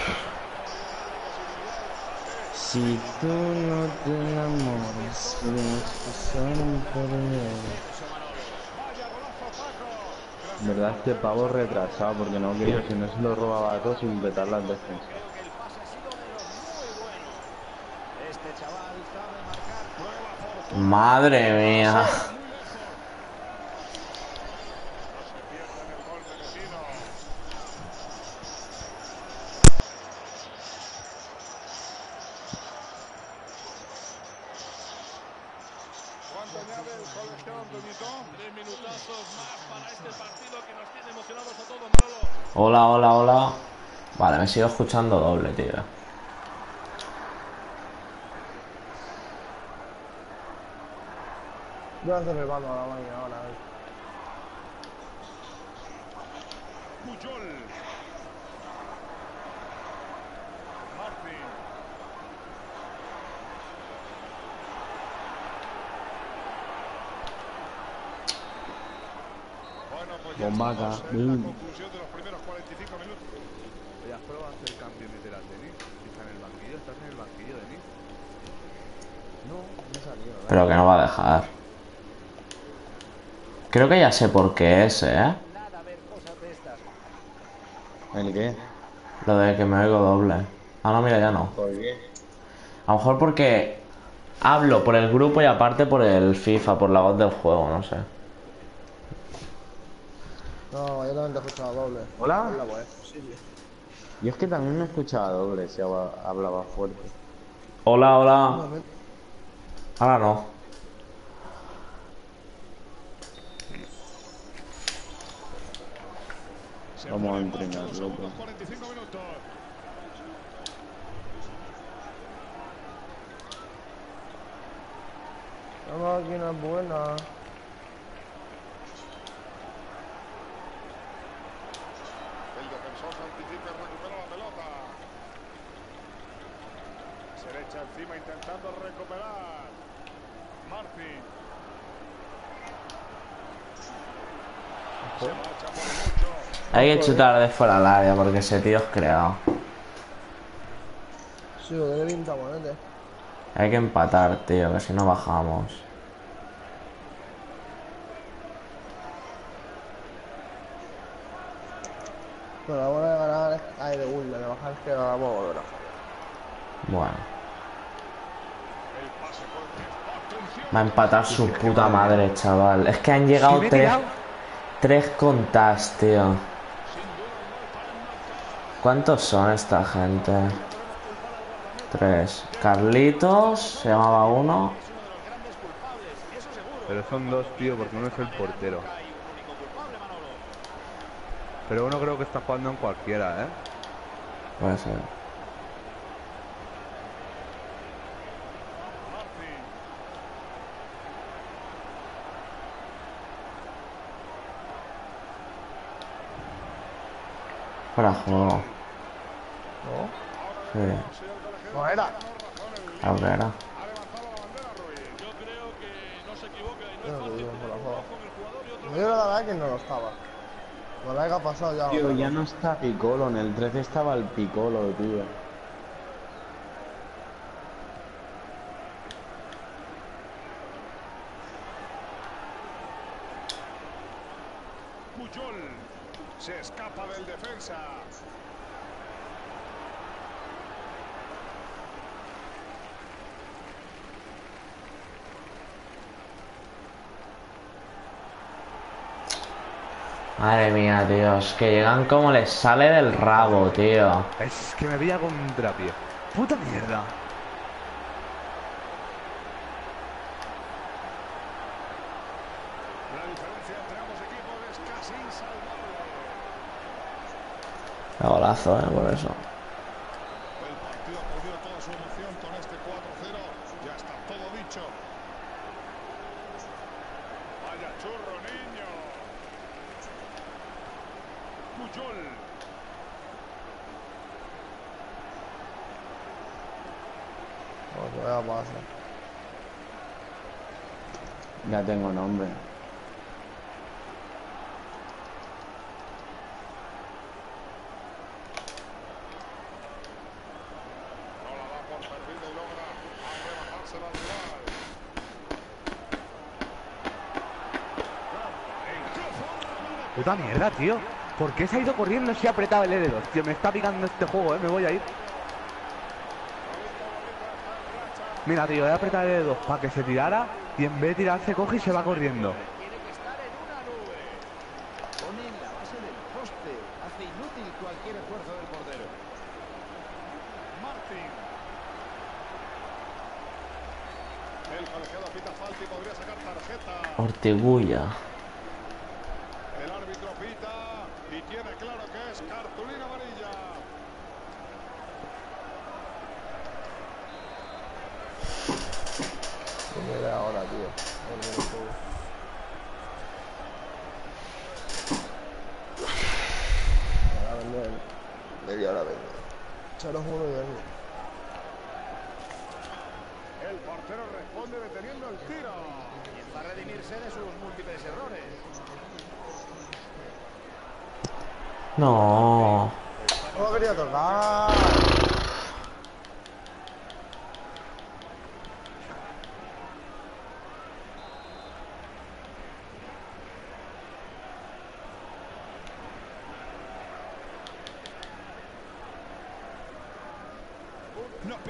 Si tú no te enamoras, podemos pasar un par de horas. En verdad este pavo retrasado porque no quería, si no se lo robaba a todos sin petar las defensas. Madre mía. Me sigo escuchando doble, tío. Yo voy a hacer el bando a la máquina ahora. Puyol. Martín. Bombaca. estamos en la Mm. conclusión de los primeros 45 minutos. Oye, ¿has probado a hacer Denis? Si está en el banquillo, estás en el banquillo, Denis. No, no he salido, ¿verdad? Pero que no va a dejar. Creo que ya sé por qué es, ¿eh? ¿El qué? Lo de que me oigo doble. Ah, no, mira, ya no. ¿Por qué? A lo mejor porque hablo por el grupo y aparte por el FIFA, por la voz del juego, no sé. No, yo también te he escuchado doble. ¿Hola? Hola, pues, sí, sí. Yo es que también me escuchaba doble si hab- hablaba fuerte. Hola, hola. Ahora no. Vamos a entrenar, loco. segundos 45 minutos. La máquina es buena. El defensor se anticipa y recupera la pelota. Se intentando recuperar. Martín. Se marcha por mucho. Hay que chutar de fuera al área porque ese tío es creado. Sí, porque le pinta bonete. Hay que empatar, tío, que si no bajamos. Pero la bola de ganar es. Ay, de Will, de bajar es que volver a Bueno. El pase por Atención. Va a empatar su puta madre, chaval. Es que han llegado tres, tres contas, tío. ¿Cuántos son esta gente? Tres. Carlitos, se llamaba uno. Pero son dos, tío, porque uno es el portero. Pero uno creo que está jugando en cualquiera, ¿eh? Puede ser. Fuera de juego. Sí, No era. claro que era. Yo creo que no se equivoca y no Yo es lo fácil digo, tener por la un joda. ojo con el jugador y otro Me dio la verdad que no lo estaba. Con la que ha pasado ya. Tío, ya no está Piccolo, en el 13 estaba el Piccolo, tío. Puyol. Se escapa del defensa. Madre mía, tío. Es que llegan como les sale del rabo, tío. Es que me veía contrapié. ¡Puta mierda! La diferencia entre ambos equipos es casi insalvable. Golazo, eh, por eso. El partido ha perdido toda su emoción con este 4-0. Ya está todo dicho. Vaya churro, niño. Puyol. No, que vaya pasa. Ya tengo nombre. ¡Puta mierda, tío! ¿Por qué se ha ido corriendo si ha apretado el L2? Tío, me está picando este juego, ¿eh? Me voy a ir. Mira, tío, he apretado el L2 para que se tirara y en vez de tirarse coge y se va corriendo. Tiene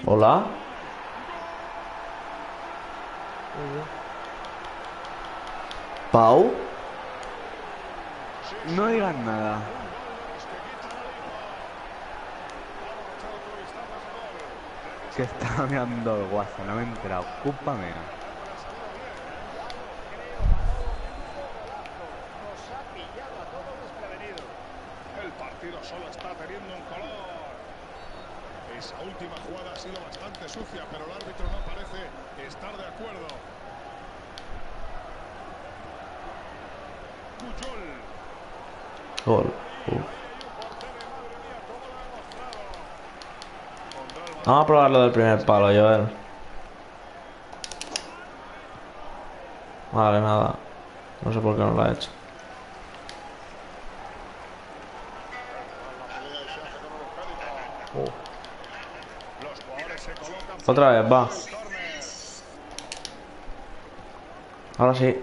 Hola. Pau. No digan nada. Que está mirando el WhatsApp, no me he enterado. Culpa. Vamos a probar lo del primer palo, Joel. Vale, nada. No sé por qué no lo ha hecho. Los jugadores se colocan Otra vez, va. Ahora sí.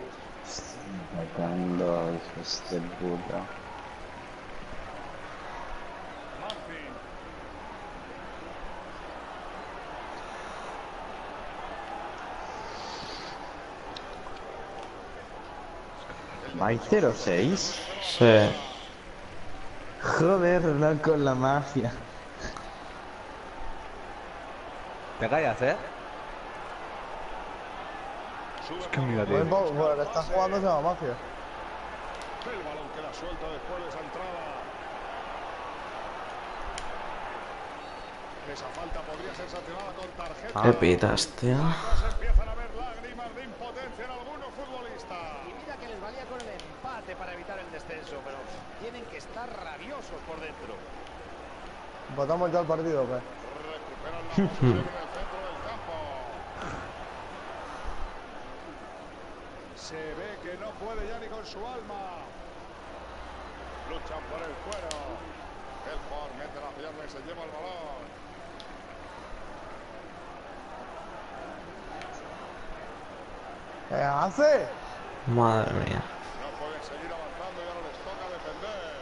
Sacando hijos de puta. ¿Hay 06? Sí. Joder, hablar con la mafia. ¿Te callas, eh? Es que mira, tío. Estar jugando se llama mafia. El balón queda suelto después de esa entrada. Esa falta podría ser sancionada con tarjeta. ¿Qué pitas, tío? Se empiezan a ver lágrimas de impotencia en algunos futbolistas. Y mira que les valía con el empate para evitar el descenso, pero tienen que estar rabiosos por dentro. ¿Votamos ya el partido o qué? Recuperan la posesión en el centro del campo. Se ve que no puede ya ni con su alma. Luchan por el cuero. El jugador mete la pierna y se lleva el balón. ¿Qué hace? Madre mía. No pueden seguir avanzando y ahora les toca defender.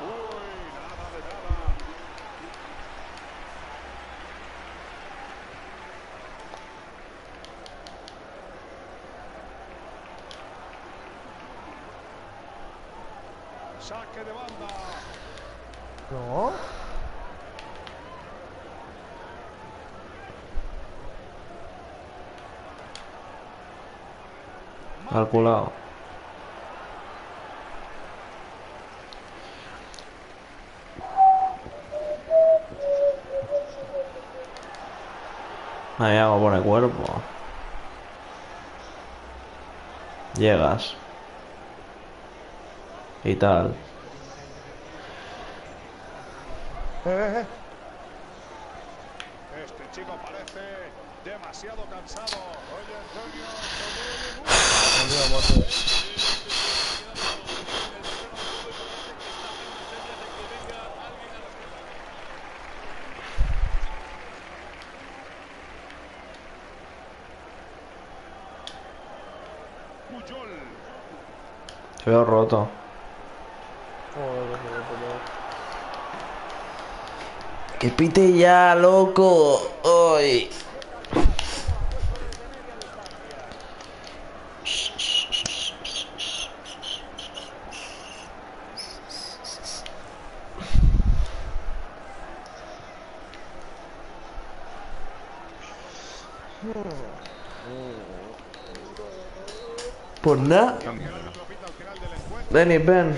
Uy, nada de nada. Saque de banda. No. Calculado. Ahí hago por el cuerpo. Llegas. Y tal. Eh, eh, eh. Este chico parece demasiado cansado. Oye, Antonio. Puyol. Te veo roto. Que pite ya, loco. Ay. Nada. Denis, ven.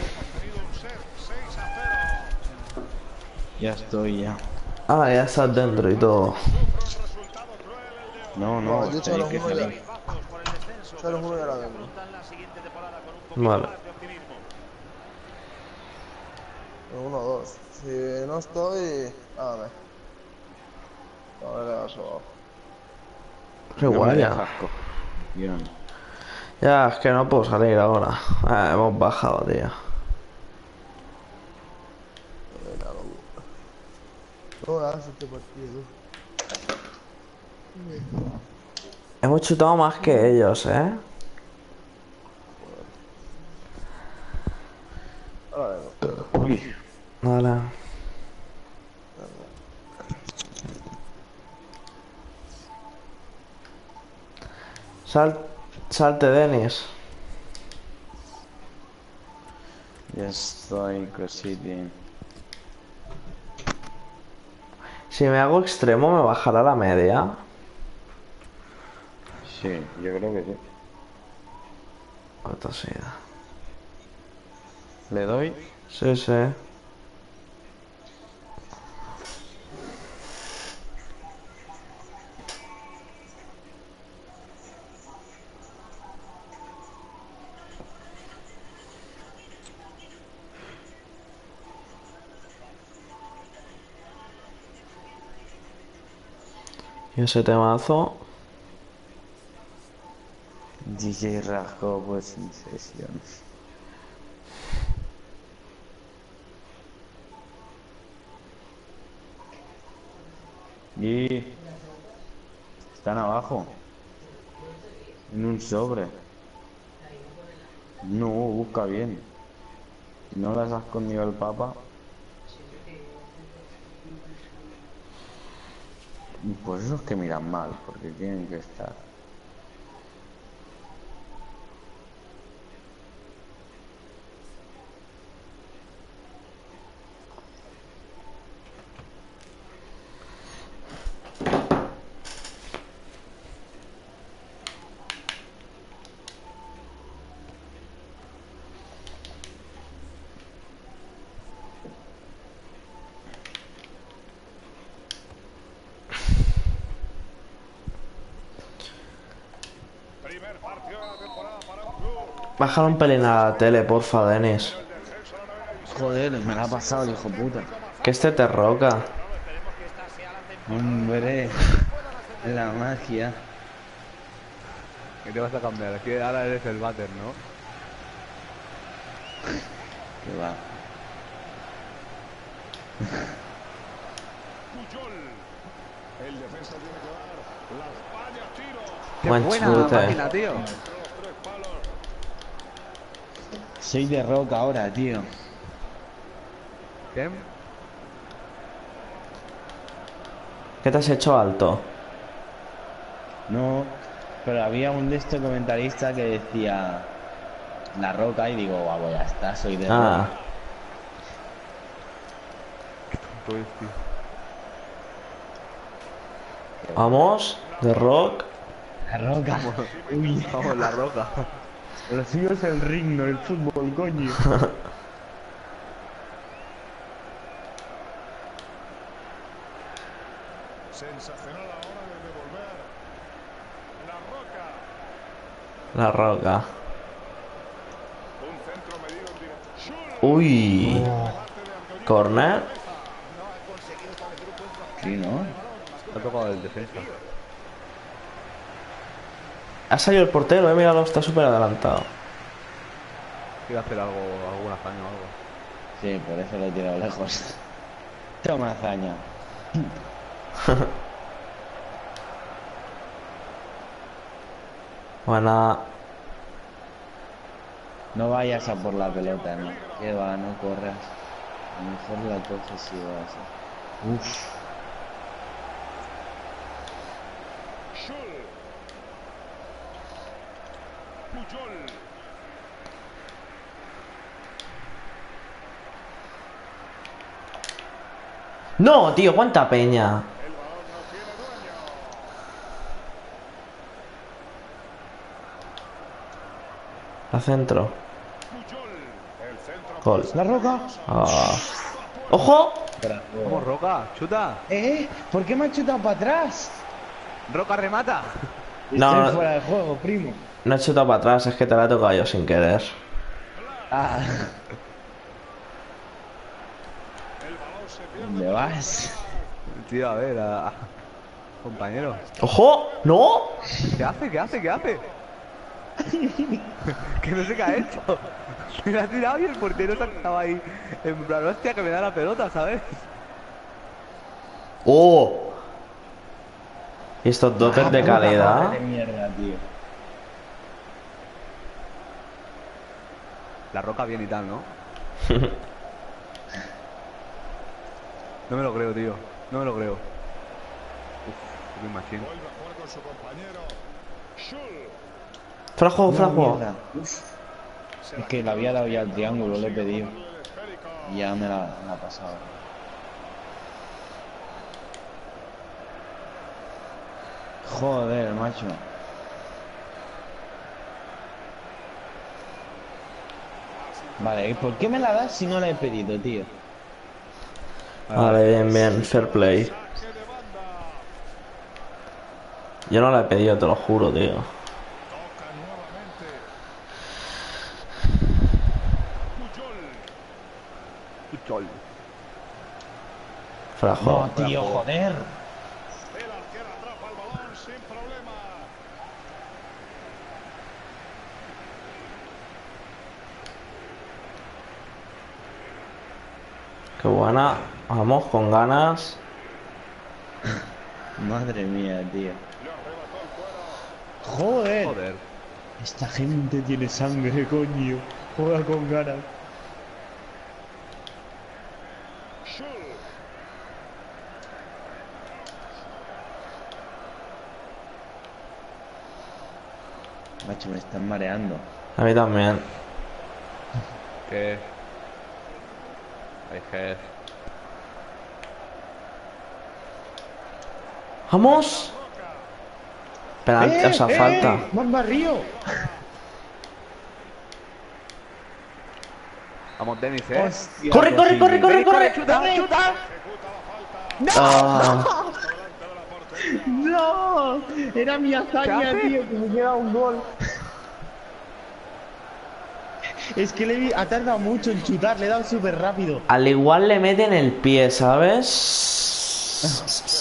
Ya estoy ya. Ah, ya estás dentro y todo. No, no, No, yo estoy solo que juego salir. Solo tengo. Afrontan la siguiente temporada con un poquito Vale. más de optimismo. Uno o dos. Si no estoy. Dame. A ver, le das abajo. Qué guay. ya. Guión. Ya, es que no puedo salir ahora. Ah, hemos bajado, tío. Hemos chutado más que ellos, ¿eh? Uy, Vale. Sal, Salte, Denis. Ya estoy cositing. Si me hago extremo, ¿me bajará la media? Sí, yo creo que sí. Autosidad. ¿Le doy? Sí, sí. Ese temazo. DJ Rasco, pues en sesión. Y están abajo. En un sobre. No, busca bien. ¿No las has escondido el papa? Pues esos que miran mal, porque tienen que estar. Primer partido de la temporada para un Bájale un pelín a la tele, porfa, Denis. Joder, me la ha pasado el hijo puta. Que este te roca. Hombre, [LAUGHS] la magia. ¿Qué te vas a cambiar? Aquí ahora eres el váter, ¿no? [LAUGHS] Que va. Puyol. El defensa tiene que dar la España tiro. ¡Qué Buen buena máquina, tío! Los tres palos. Soy de rock ahora, tío. ¿Qué? ¿Qué te has hecho alto? No, pero había un de estos comentaristas que decía la roca y digo, guau, ya está, soy de Ah, Pues, tío. vamos, de rock. rock. La roca. Uy, Vamos, la roca. Lo suyo es el ring, no el fútbol, coño. [LAUGHS] Sensacional a la hora de devolver. La Roca. La roca. Un centro medido en directo. Uy. Antonio. Corner. Sí, ¿no? Ha tocado el defensa. Ha salido el portero, eh, míralo, está súper adelantado. Quiero hacer algo, alguna hazaña o algo. Sí, por eso lo he tirado lejos. [LAUGHS] Toma hazaña. [LAUGHS] Buena. No vayas a por la pelota, no. Que va, no corras. A lo mejor la coges si vas a... Uf. Schul. Puyol. No, tío, cuánta peña. El balón no tiene dueño. La centro. Puyol. El centro. Gol. La roca. Ah. ¡Ojo! Vamos, Roca, chuta. ¿Eh? ¿Por qué me has chutado para atrás? Roca remata. No, Estoy no. fuera de juego, primo. No he chutado para atrás, es que te la he tocado yo sin querer. Ah, El balón se pierde. ¿dónde vas? Tío, a ver, a... compañero. ¡Ojo! ¡No! ¿Qué hace? ¿Qué hace? ¿Qué hace? [LAUGHS] que no sé qué ha hecho. Me la ha tirado y el portero se ha quedado ahí. En plan, hostia, que me da la pelota, ¿sabes? ¡Oh! Y estos dotes de calidad. De mierda, tío. La roca bien y tal, ¿no? [LAUGHS] No me lo creo, tío. No me lo creo. Uf, qué machín. Mierda. Uf. Es que le había dado ya el triángulo, le he pedido. Y ya me la, me la ha pasado. Joder, macho. Vale, ¿y por qué me la das si no la he pedido, tío? Vale, bien, bien, fair play. Yo no la he pedido, te lo juro, tío. Frajo. No, tío, joder. El arquero atrapa el balón sin problema. Qué buena. Vamos, con ganas. [LAUGHS] Madre mía, tío. Joder. Joder. Esta gente tiene sangre, coño. Juega con ganas. Macho, me están mareando. A mí también. ¿Qué? Ay, jefe. ¡Vamos! Penalti, o sea, falta. ¡Más barrio! Vamos, Denis, eh. Hostia, ¡Corre, corre, corre, corre, corre! chuta, chuta. Ah, ¡No! Era mi hazaña, tío, que me queda un gol. Es que le vi- ha tardado mucho en chutar, le he dado súper rápido. al igual le meten el pie, ¿sabes? [LAUGHS]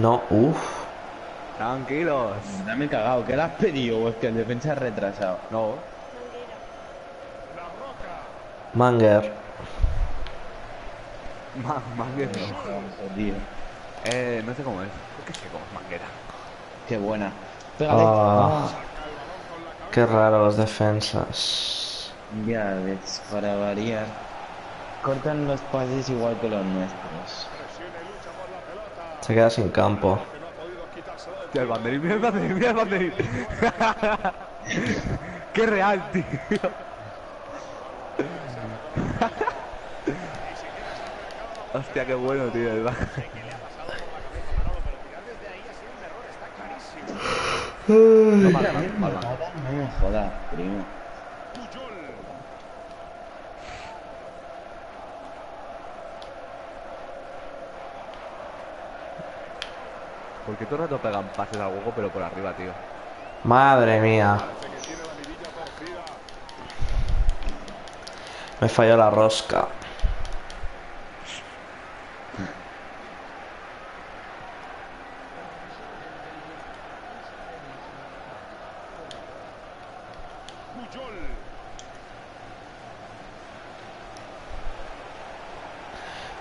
No, uff. Tranquilos. Dame cagado, ¿qué le has pedido? ¿O es que el defensa es retrasado? No. Manger. Ma manguera. Ojo, tío. Eh, no sé cómo es. ¿Por qué sé cómo es manguera? Qué buena. Pégale. Ah, qué raro los defensas. Ya ves, para variar. Cortan los pases igual que los nuestros. Se queda sin campo. Tío, el banderín, mira el banderín, mira el banderín. [LAUGHS] Qué real, tío. [LAUGHS] Hostia, qué bueno, tío. el ba- No, mal, mal. No me jodas, primo. Porque todo el rato pegan pases al hueco, pero por arriba, tío. Madre mía. Me falló la rosca.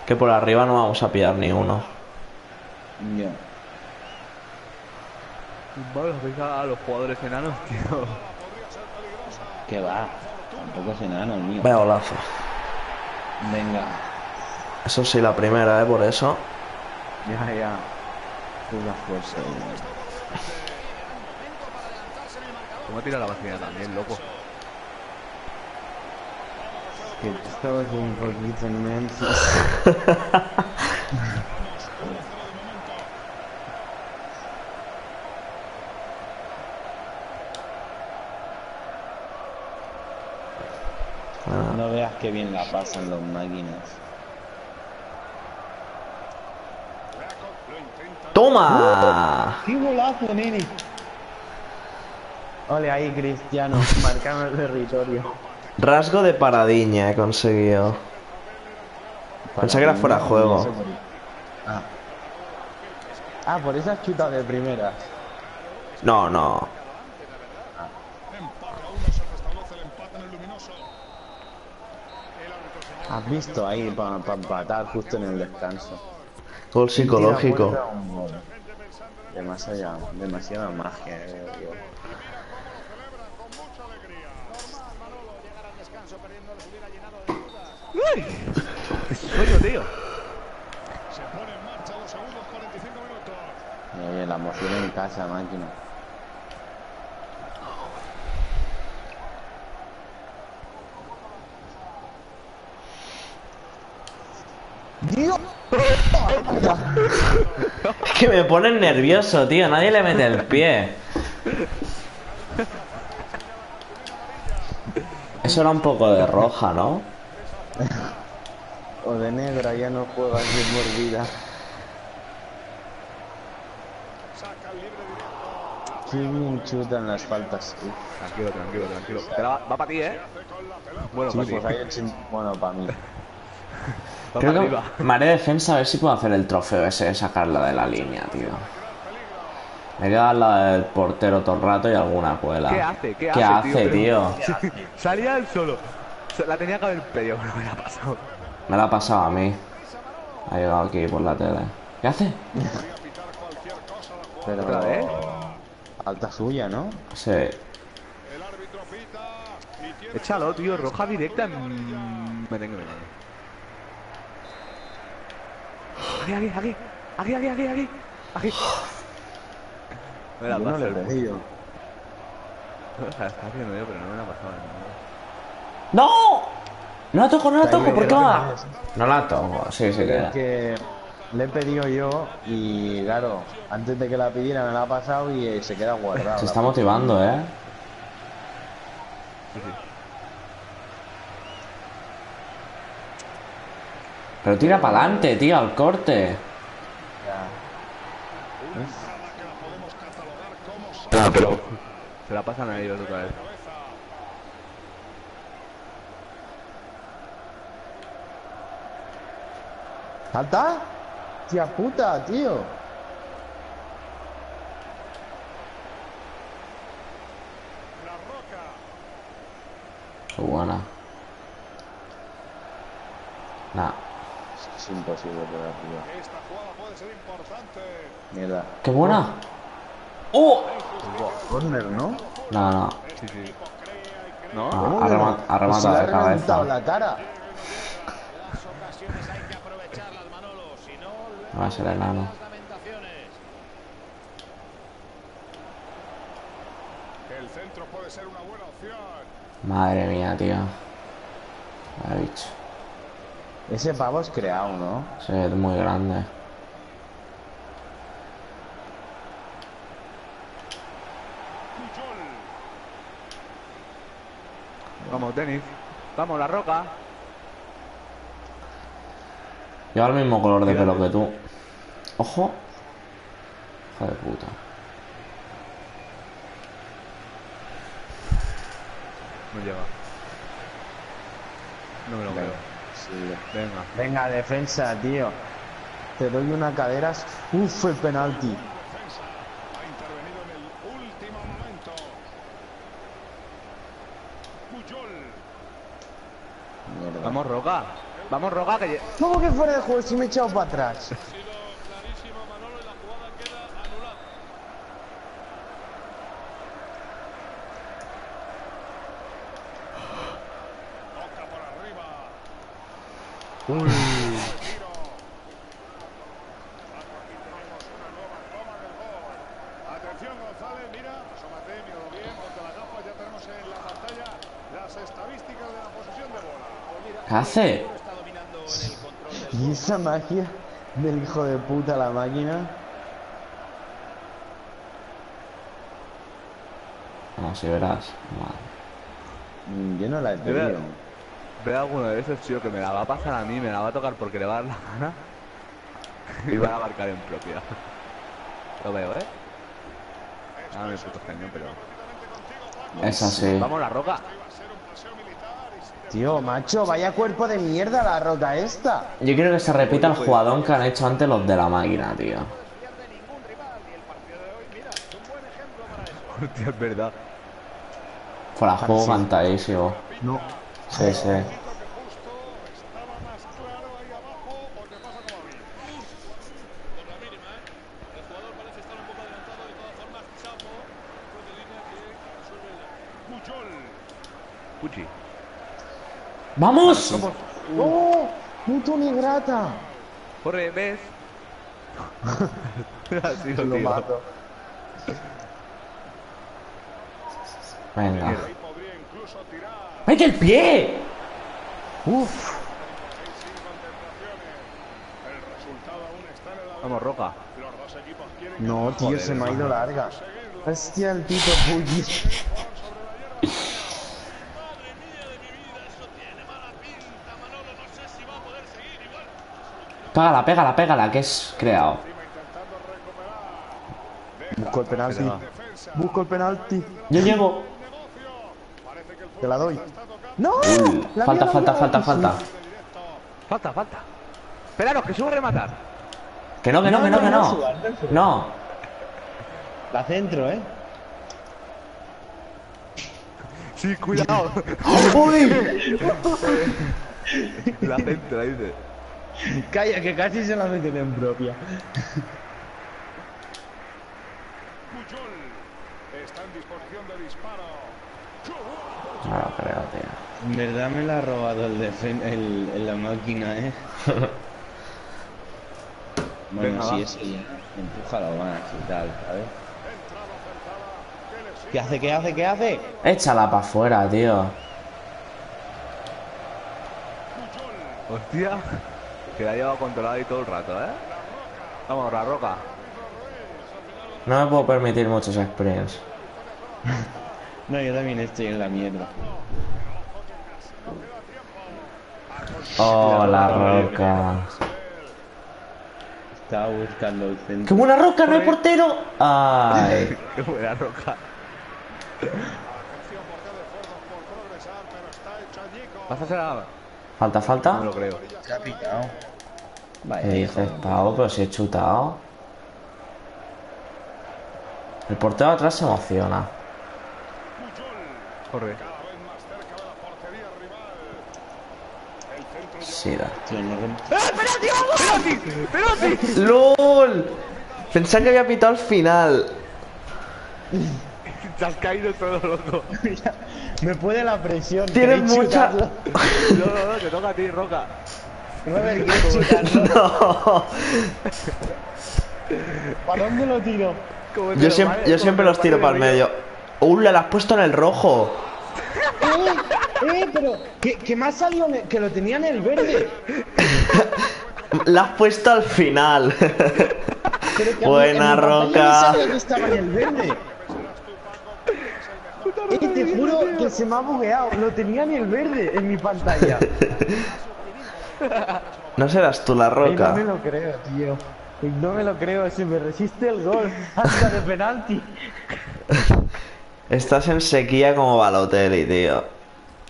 Que por arriba no vamos a pillar ni uno. Ya. A pensar a los jugadores enanos, [LAUGHS] tío. Que va. Tampoco es enano el mío. Vaya golazo. Venga. Eso sí, la primera, ¿eh? Por eso. Ya, ya. Pura fuerza. ¿Cómo tira la vacina también, loco? Que tú estabas un poquito inmenso. No veas que bien la pasan los máquinas. ¡Toma! ¡Qué golazo, nene! Ole ahí, Cristiano, marcando el territorio. Rasgo de paradiña he conseguido. Pensé que era fuera de juego. Ah. Ah, por esas chutas de primera. No, no. Has visto ahí para empatar justo en el descanso. Gol psicológico. Demasiada, demasiada magia, Alonso perdiendo los hubiera llenado de dudas. ¡Uy! ¡Qué sueño, tío! Se pone en marcha dos segundos, 45 minutos. Mira, Oye, la emoción en casa, máquina. ¡Dios! es que me ponen nervioso, tío. Nadie le mete el pie. [LAUGHS] Eso era un poco de roja, ¿no? [LAUGHS] O de negra, ya no juegas de por vida. Qué bien chutan las faltas, tío. Tranquilo, tranquilo, tranquilo. Te la va, va para ti, ¿eh? Bueno, Sí, para pues Bueno, para mí. Creo que me haré defensa a ver si puedo hacer el trofeo ese de sacarla de la línea, tío. Me queda al lado del portero todo el rato y alguna cuela. ¿Qué hace? ¿Qué ¿Qué hace, hace, tío? tío? [LAUGHS] Salía él solo. La tenía que haber pedido, [LAUGHS] pero me la ha pasado. Me la ha pasado a mí. Ha llegado aquí por la tele. ¿Qué hace? Pero. ¿Otra vez? Alta suya, ¿no? Sí. Échalo, tío. Roja directa en... Merengue, merengue. Aquí, aquí, aquí. Aquí, aquí, aquí, aquí. Aquí. [SIGHS] Me la Yo no pasó le he el puto. pedido. La [LAUGHS] está haciendo yo, pero no me la ha pasado. ¡No! No la toco, no la toco, ¿por qué va? No la toco, sí, sí Es que. que le he pedido yo y claro, antes de que la pidiera me la ha pasado y eh, se queda guardada. Se está motivando, ¿eh? Sí, sí. Pero tira para adelante, tío, al corte. Ah, pero... Se la pasan a ellos otra vez. ¿Salta? Tía puta, tío. Qué buena. Nah. Es imposible por arriba. Esta jugada puede ser importante. Mierda. ¡Qué buena! ¡Oh! Corner, ¿no? No, no. Sí, sí. ¿No? no ha rema- ha rematado ha de reventado cabeza. la cara. No, Va a ser enano. El centro puede ser una buena opción. Madre mía, tío. Ha dicho. Ese pavo es creado, ¿no? Sí, es muy grande. Vamos, tenis. Vamos, la roca. Lleva el mismo color de pelo que tú. Ojo. Hijo de puta. No llega. No me lo creo. Sí. Venga. Venga, defensa, tío. Te doy una cadera. Uf, el penalti. Defensa ha intervenido en el último momento. Puyol. Mierda. Vamos, roca. Vamos, roca, que... ¿Cómo que fuera de juego si me he echado para atrás? Ha sido clarísimo Manolo y la jugada queda anulada. Toca por arriba. Uy. Atención, González. Mira, asómate, míralo bien. Ponte las gafas. Ya tenemos en la pantalla las estadísticas de la posesión de bola. ¿Qué hace? Está dominando en el control del ¿Y esa magia del hijo de puta la máquina? No, si verás. Madre. Mm, Yo no la he pedido. Veo alguno de esos, tío, que me la va a pasar a mí, me la va a tocar porque le va a dar la gana. [LAUGHS] y van a marcar en propia. Lo veo, ¿eh? Ah, me puto genio, pero... Es así. Vamos, la roca. Tío, macho, vaya cuerpo de mierda la roca esta. Yo quiero que se repita el jugadón que han hecho antes los de la máquina, tío. Hostia, es verdad. Fuera juego cantadísimo. No. Sí, sí. Estaba más claro ahí abajo porque pasa como a mí. Por la mínima, ¿eh? El jugador parece estar un poco adelantado. De todas formas, Chapo, juez de línea que resuelve el Puyol. Puchi. ¡Vamos! ¡Oh! ¡Puto negrata! Corre, ¿ves? [LAUGHS] ha sido, Lo tío. mato. Venga. ¡Mete el pie! ¡Uf! Sin contemplaciones. resultado aún está en el Vamos, Roca. Los dos equipos quieren No, tío, Joder, se me ha ido larga. Hostia, el Tito Puyi. Madre mía de mi vida, eso tiene mala pinta, Manolo. No sé si va a poder seguir igual. Pégala, pégala, pégala, que es creado. Busco el penalti. Busco el penalti. Yo llego. Te la doy. ¡No! La Falta, falta, la falta, falta. Falta, falta. Esperaros, que subo a rematar. Que no, que no, que no, que no. No. La centro, ¿eh? Sí, cuidado. ¡Uy! [LAUGHS] la la dice. [LAUGHS] Calla, que casi se la meten en propia. Puyol. Está en disposición de disparo. No lo creo, tío. En verdad me la ha robado el, defen- el, el la máquina, ¿eh? [LAUGHS] bueno, Venga, si va. eso ya. Empújalo más y tal, ¿sabes? ¿Qué hace? ¿Qué hace? ¿Qué hace? Échala para afuera, tío. Hostia. Que la ha llevado controlada y todo el rato, ¿eh? Vamos, la roca. No me puedo permitir muchos sprints. [LAUGHS] No, yo también estoy en la mierda. Oh, la roca. Estaba buscando el ¡Qué centro. buena roca, no hay portero! ¡Ay! [LAUGHS] Qué buena roca. ¿Vas a hacer. ¿Falta, falta? No lo creo. Se ha picado. ¿Qué Vaya, dices, Pau? Pero si he chutado. El portero atrás se emociona. Corre. Sí, da. tío, no rem- ¡LOL! Pensaba que había pitado al final. Te has caído todo loco. [LAUGHS] Me puede la presión. Tienes ¿queréis mucha-? No, no, no, te toca a ti, roca. Robert, ¿quieres chutarlo? No. ¿Para dónde lo tiro? Yo siempre, vale- yo siempre los tiro para el medio. ¡Uh, le has puesto en el rojo! ¡Eh! ¡Eh! Pero, que, que me ha salido en el- que lo tenía en el verde. La has puesto al final. Mí- Buena, Roca. que estaba en el verde. Eh, te juro que se me ha bugueado. Lo tenía en el verde en mi pantalla. [LAUGHS] No serás tú la Eh, no me roca. lo creo, tío. No me lo creo, se me resiste el gol. [LAUGHS] Hasta de penalti. [LAUGHS] Estás en sequía como Balotelli, tío.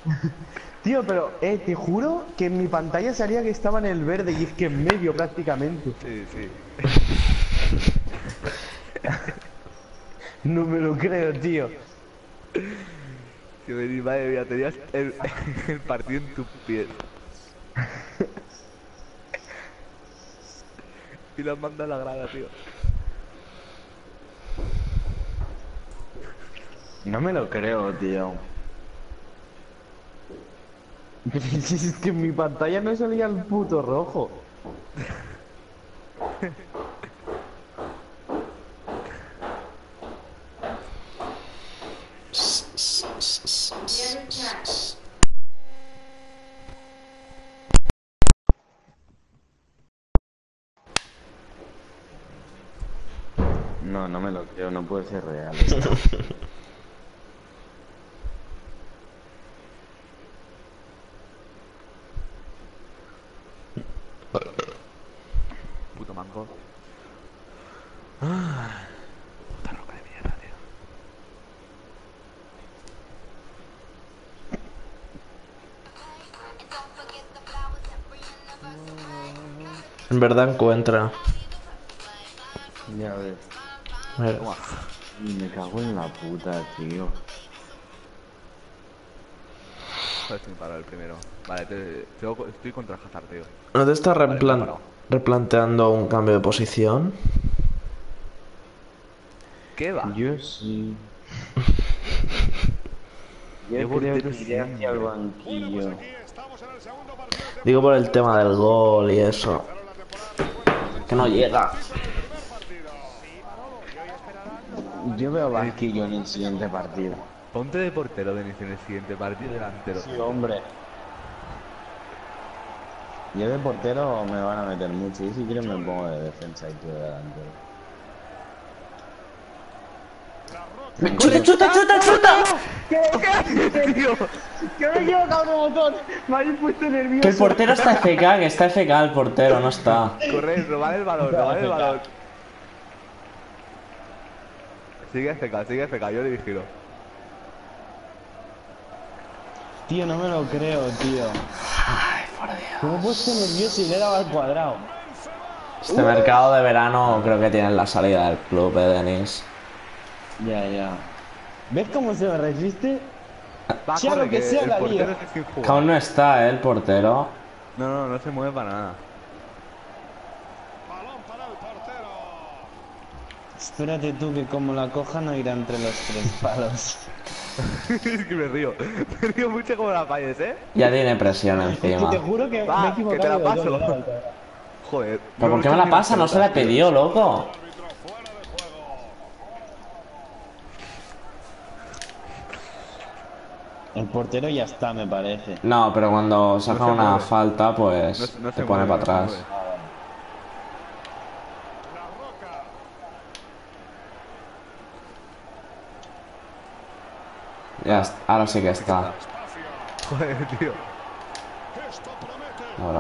[LAUGHS] Tío, pero, eh, te juro que en mi pantalla salía que estaba en el verde y es que en medio prácticamente. Sí, sí. No me lo creo, tío. Que me madre mía, tenías el, el partido en tus pies. Y lo has mandado a la grada, tío. No me lo creo, tío. [LAUGHS] Es que en mi pantalla no salía el puto rojo. No, no me lo creo, no puede ser real. [LAUGHS] esto. Puto manco. Ah, puta roca de mierda, tío. En verdad encuentra. ya ves. A ver. Me cago en la puta, tío. Joder, sin parar el primero. Vale, te, estoy contra Hazard, tío. ¿No te estás replan- replanteando un cambio de posición? ¿Qué va? Yo sí. [LAUGHS] Yo creo portero que iré hacia el pues banquillo. de Digo por el tema del gol y eso. Que no llega. Yo veo banquillo en el siguiente partido. Ponte de portero de inicio en el siguiente partido delantero. Sí, hombre. Yo de portero me van a meter mucho. Y si quieren me pongo de defensa y tú de delantero. ¡Chuta, chuta, chuta, chuta! ¡Que [LAUGHS] me he equivocado de botón! Me habéis puesto nervioso. Que el portero está FK, que está FK el portero, no está. Corre, robar el balón, robar el balón. Sigue FK, sigue FK, yo le vigilo. Tío, no me lo creo, tío. Ay, por Dios. ¿Cómo puesto nervioso y le he dado al cuadrado? Este mercado de verano creo que tienen la salida del club, eh, Denis. Ya, ya. ¿Ves cómo se me resiste? Va, Sea corre, lo que sea el la liga. Que aún no está, eh, el portero. No, no, no se mueve para nada. Balón para el portero. Espérate tú que como la coja no irá entre los tres palos. [LAUGHS] es que me río. [LAUGHS] Me río mucho como la falles, ¿eh? Ya tiene presión encima. te juro que Va, me he que equivocado. te la paso. Joder. ¿Pero por qué no me la pasa? No se la pedido, loco. El portero ya está, me parece. No, pero cuando saca No se una mueve. falta, pues No, no te se pone mueve, para no se atrás. mueve. La Roca. Ya, ahora sí que está. Joder, tío.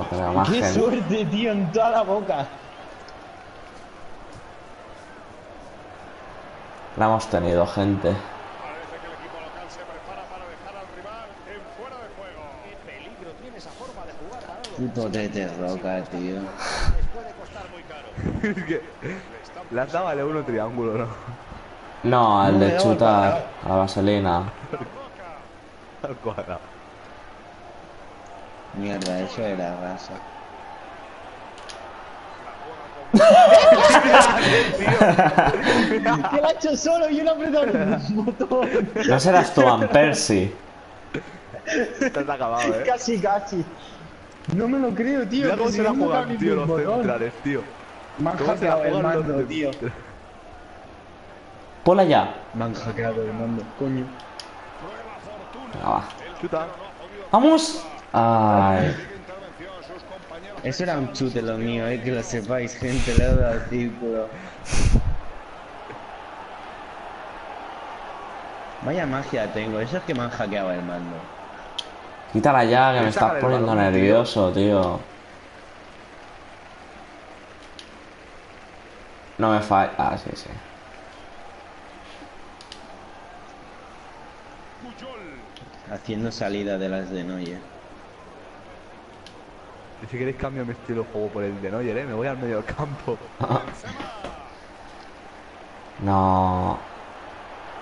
Pero más ¡Qué gente. suerte, tío! En toda la boca. La hemos tenido, gente. Parece que el equipo local se prepara para dejar al rival en fuera de juego. Qué peligro tiene esa forma de jugar Manolo. Puto tete roca, tío. Les puede costar muy caro. [LAUGHS] es que. Le has dado al uno triángulo, ¿no? No, el de chutar a la vaselina. Al cuadrado. Mierda, eso era raza. [LAUGHS] ¿Qué lo ha hecho solo? No he apretado el botón. No serás tú, Van Persie. Estás acabado, ¿eh? Casi, casi. No me lo creo, tío. Mira que cómo se la juegan, tío, los centrales, tío. Me han ¿Cómo se la hackeado el mando, tío. Ponla ya. Me han hackeado el mando, coño. Venga, va. ¡Vamos! Ay. Eso era un chute lo mío, eh, que lo sepáis, gente. Le he dado al círculo. Vaya magia tengo, eso es que me han hackeado el mando. Quítala ya, que me estás poniendo balón, tío. nervioso, tío. No me falla. Ah, sí, sí. Puyol. Haciendo salida de las de Noye. Y si queréis cambio mi estilo de juego por el de Neuer, ¿eh? Me voy al medio del campo. [LAUGHS] No.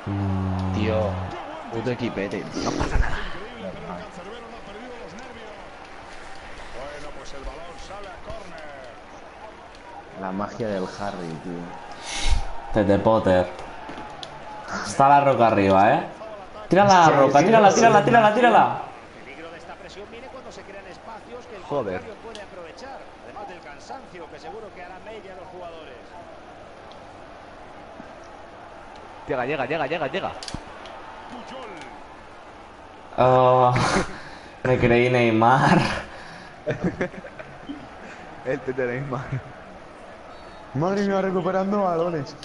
No. Tío, puto equipete. tío. No ha perdido los nervios. Bueno, pues el balón sale a córner. La magia del Harry, tío. Tete Potter. Está la roca arriba, ¿eh? Tírala la roca, tírala, tírala, tírala, tírala. El peligro de esta presión viene cuando se crean espacios que el Joder. contrario puede aprovechar. Además del cansancio que seguro que hará mella a los jugadores. Llega, llega, llega, llega, llega. Oh, [LAUGHS] me creí Neymar. El te tenéis mal. Madre mía, recuperando balones.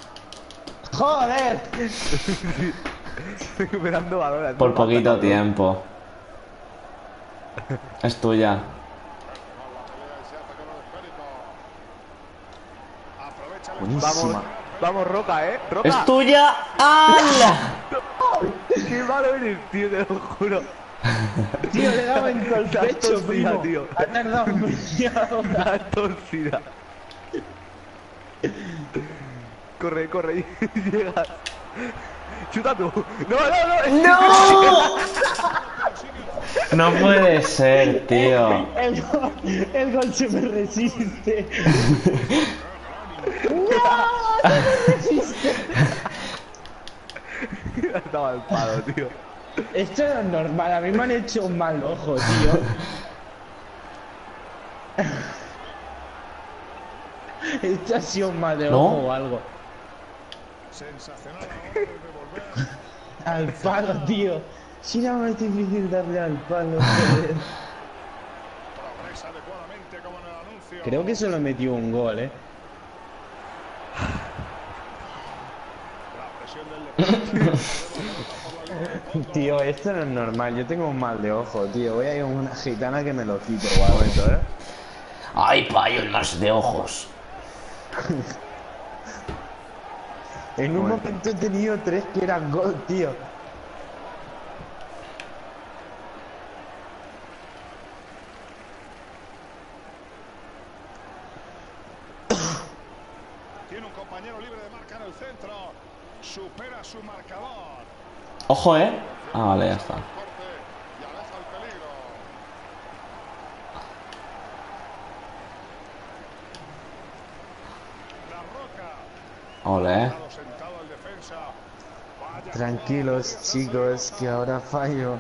¡Joder! [LAUGHS] [LAUGHS] Recuperando balones. Por poquito tiempo. Es tuya. Buenísima. Vamos, Roca, ¿eh? Roca. ¡Es tuya! ¡Hala! [LAUGHS] Qué malo eres, tío, te lo juro. [LAUGHS] Tío, le daba en todo el pecho, primo. tío. Ha tardado media hora. La torcida. Corre, corre, llegas. Chuta tú. No, no, no. [LAUGHS] No puede ser, tío. El gol, el gol se me resiste. [LAUGHS] Estaba al palo, tío. Esto no es normal, a mí me han hecho un mal ojo, tío. [LAUGHS] Esto ha sido un mal de ¿No? ojo o algo. Sensacional. [LAUGHS] Al palo, tío. Si era más difícil darle al palo, joder. Progresa adecuadamente Creo que solo metió un gol, ¿eh? La presión del defensa. [LAUGHS] Tío, esto no es normal. Yo tengo un mal de ojo, tío. Voy a ir a una gitana que me lo quite algo. ¿eh? Ay, payo, el más de ojos. [LAUGHS] En un momento he tenido tres que eran gol, tío. Tiene un compañero libre de marca en el centro. Supera su marcador. Ojo, ¿eh? Ah, vale, ya está. Ole. Dejado sentado el defensa. Vaya Tranquilos, chicos, que ahora fallo.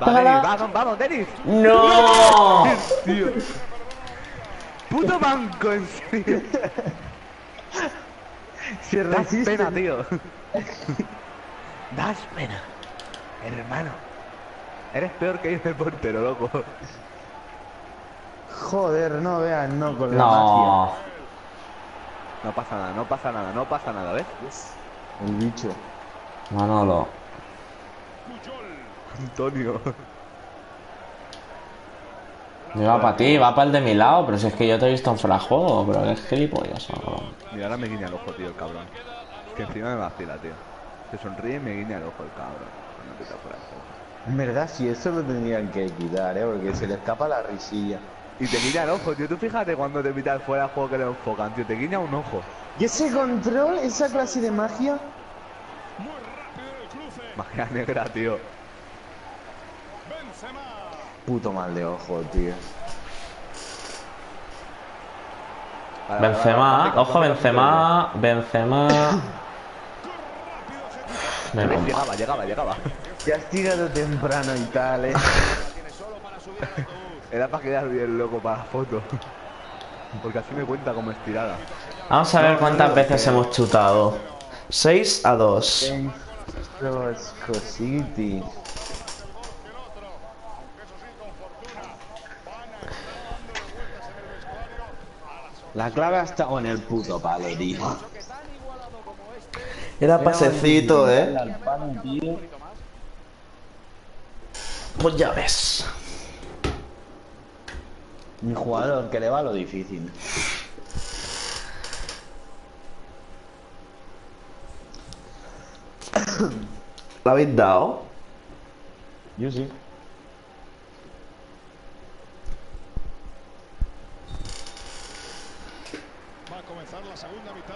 Va, Denis, vamos, vamos, Denis. ¡No! Tío. [LAUGHS] Puto banco, en serio. [LAUGHS] Se Das pena, tío. Das pena. Hermano. Eres peor que el portero, loco. Joder, no vean, no con la magia. No. Pasa nada, no pasa nada, no pasa nada, ¿ves? El bicho. Manolo. Antonio. Yo va para ti, va para el de mi lado, pero si es que yo te he visto en fuera de juego, pero es gilipollas, ¿no? Mira, ahora me guiña el ojo, tío, el cabrón. Que encima me vacila, tío. Se sonríe y me guiña el ojo el cabrón. Cuando te fuera de juego. En verdad, si eso lo tendrían que quitar, ¿eh? Porque se le escapa la risilla. Y te guiña el ojo, tío. Tú fíjate cuando te pitas fuera de juego que le enfocan, tío. Te guiña un ojo. ¿Y ese control, esa clase de magia? Magia negra, tío. Puto mal de ojo, tío. Benzema, ojo Benzema, Benzema. Me. Llegaba, llegaba, llegaba. Ya has tirado temprano y tal, ¿eh? [LAUGHS] Era para quedar bien loco para la foto. Porque así me cuenta como estirada. Vamos a ver cuántas veces hemos chutado. 6 a 2. Los cositis. La clave ha estado en el puto palo, tío. Era pasecito, eh. Pues ya ves. Mi jugador que le va lo difícil. ¿La habéis dado? Yo sí. Va a comenzar la segunda mitad.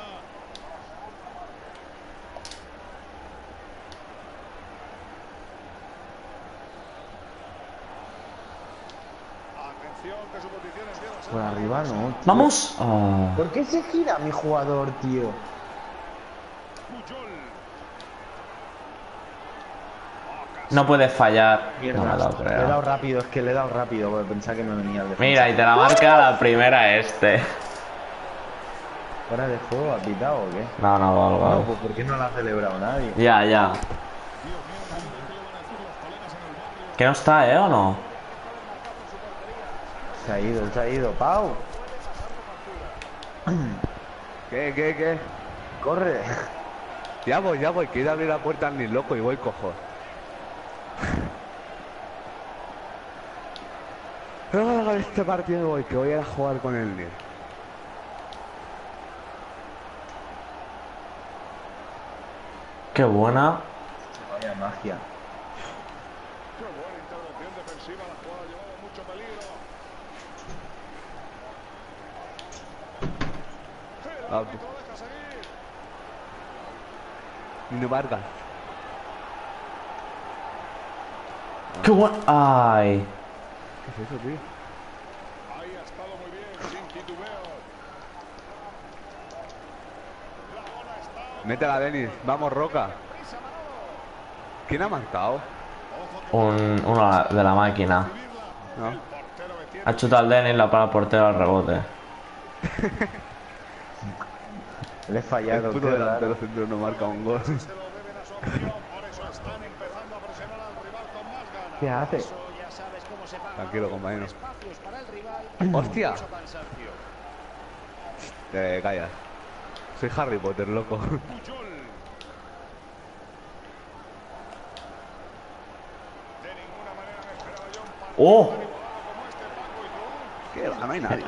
Atención que su posición es bien la Por arriba no. tío. ¡Vamos! Ah. ¿Por qué se gira mi jugador, tío? No puedes fallar. No me lo le he dado creo. rápido, es que le he dado rápido porque pensaba que me venía. Mira, y te la marca la primera este. ¿Fuera de juego ha pitado o qué? No, no, No, gol. pues ¿por qué no la ha celebrado nadie? Ya, ya. ¿Que no está, eh, o no? Se ha ido, se ha ido. ¡Pau! ¿Qué, qué, qué? ¡Corre! Ya voy, ya voy. Quiero abrir la puerta al ni loco y voy cojo. Ah, este partido voy, que voy a a jugar con el Nil. Qué buena. Vaya magia. Qué buena intervención defensiva. La jugada ha llevado mucho peligro. Seguir. Nino Vargas. Qué buena. Ay. ¿Qué es eso, tío? Ahí ha estado muy bien, sin titubeo. La bola está. Métela, Denis. Vamos, Roca. ¿Quién ha marcado? Un, uno de la máquina. No. Ha chutado al Denis, la para el portero al rebote. [LAUGHS] Le he El fallado. puto qué delantero raro. centro no marca un gol. [LAUGHS] ¿Qué hace? Tranquilo, compañero. El. ¡Hostia! Te callas. Soy Harry Potter, loco. Puyol. De ninguna manera me esperaba yo un partido ¡Oh! este. ¿Qué va? No hay nadie.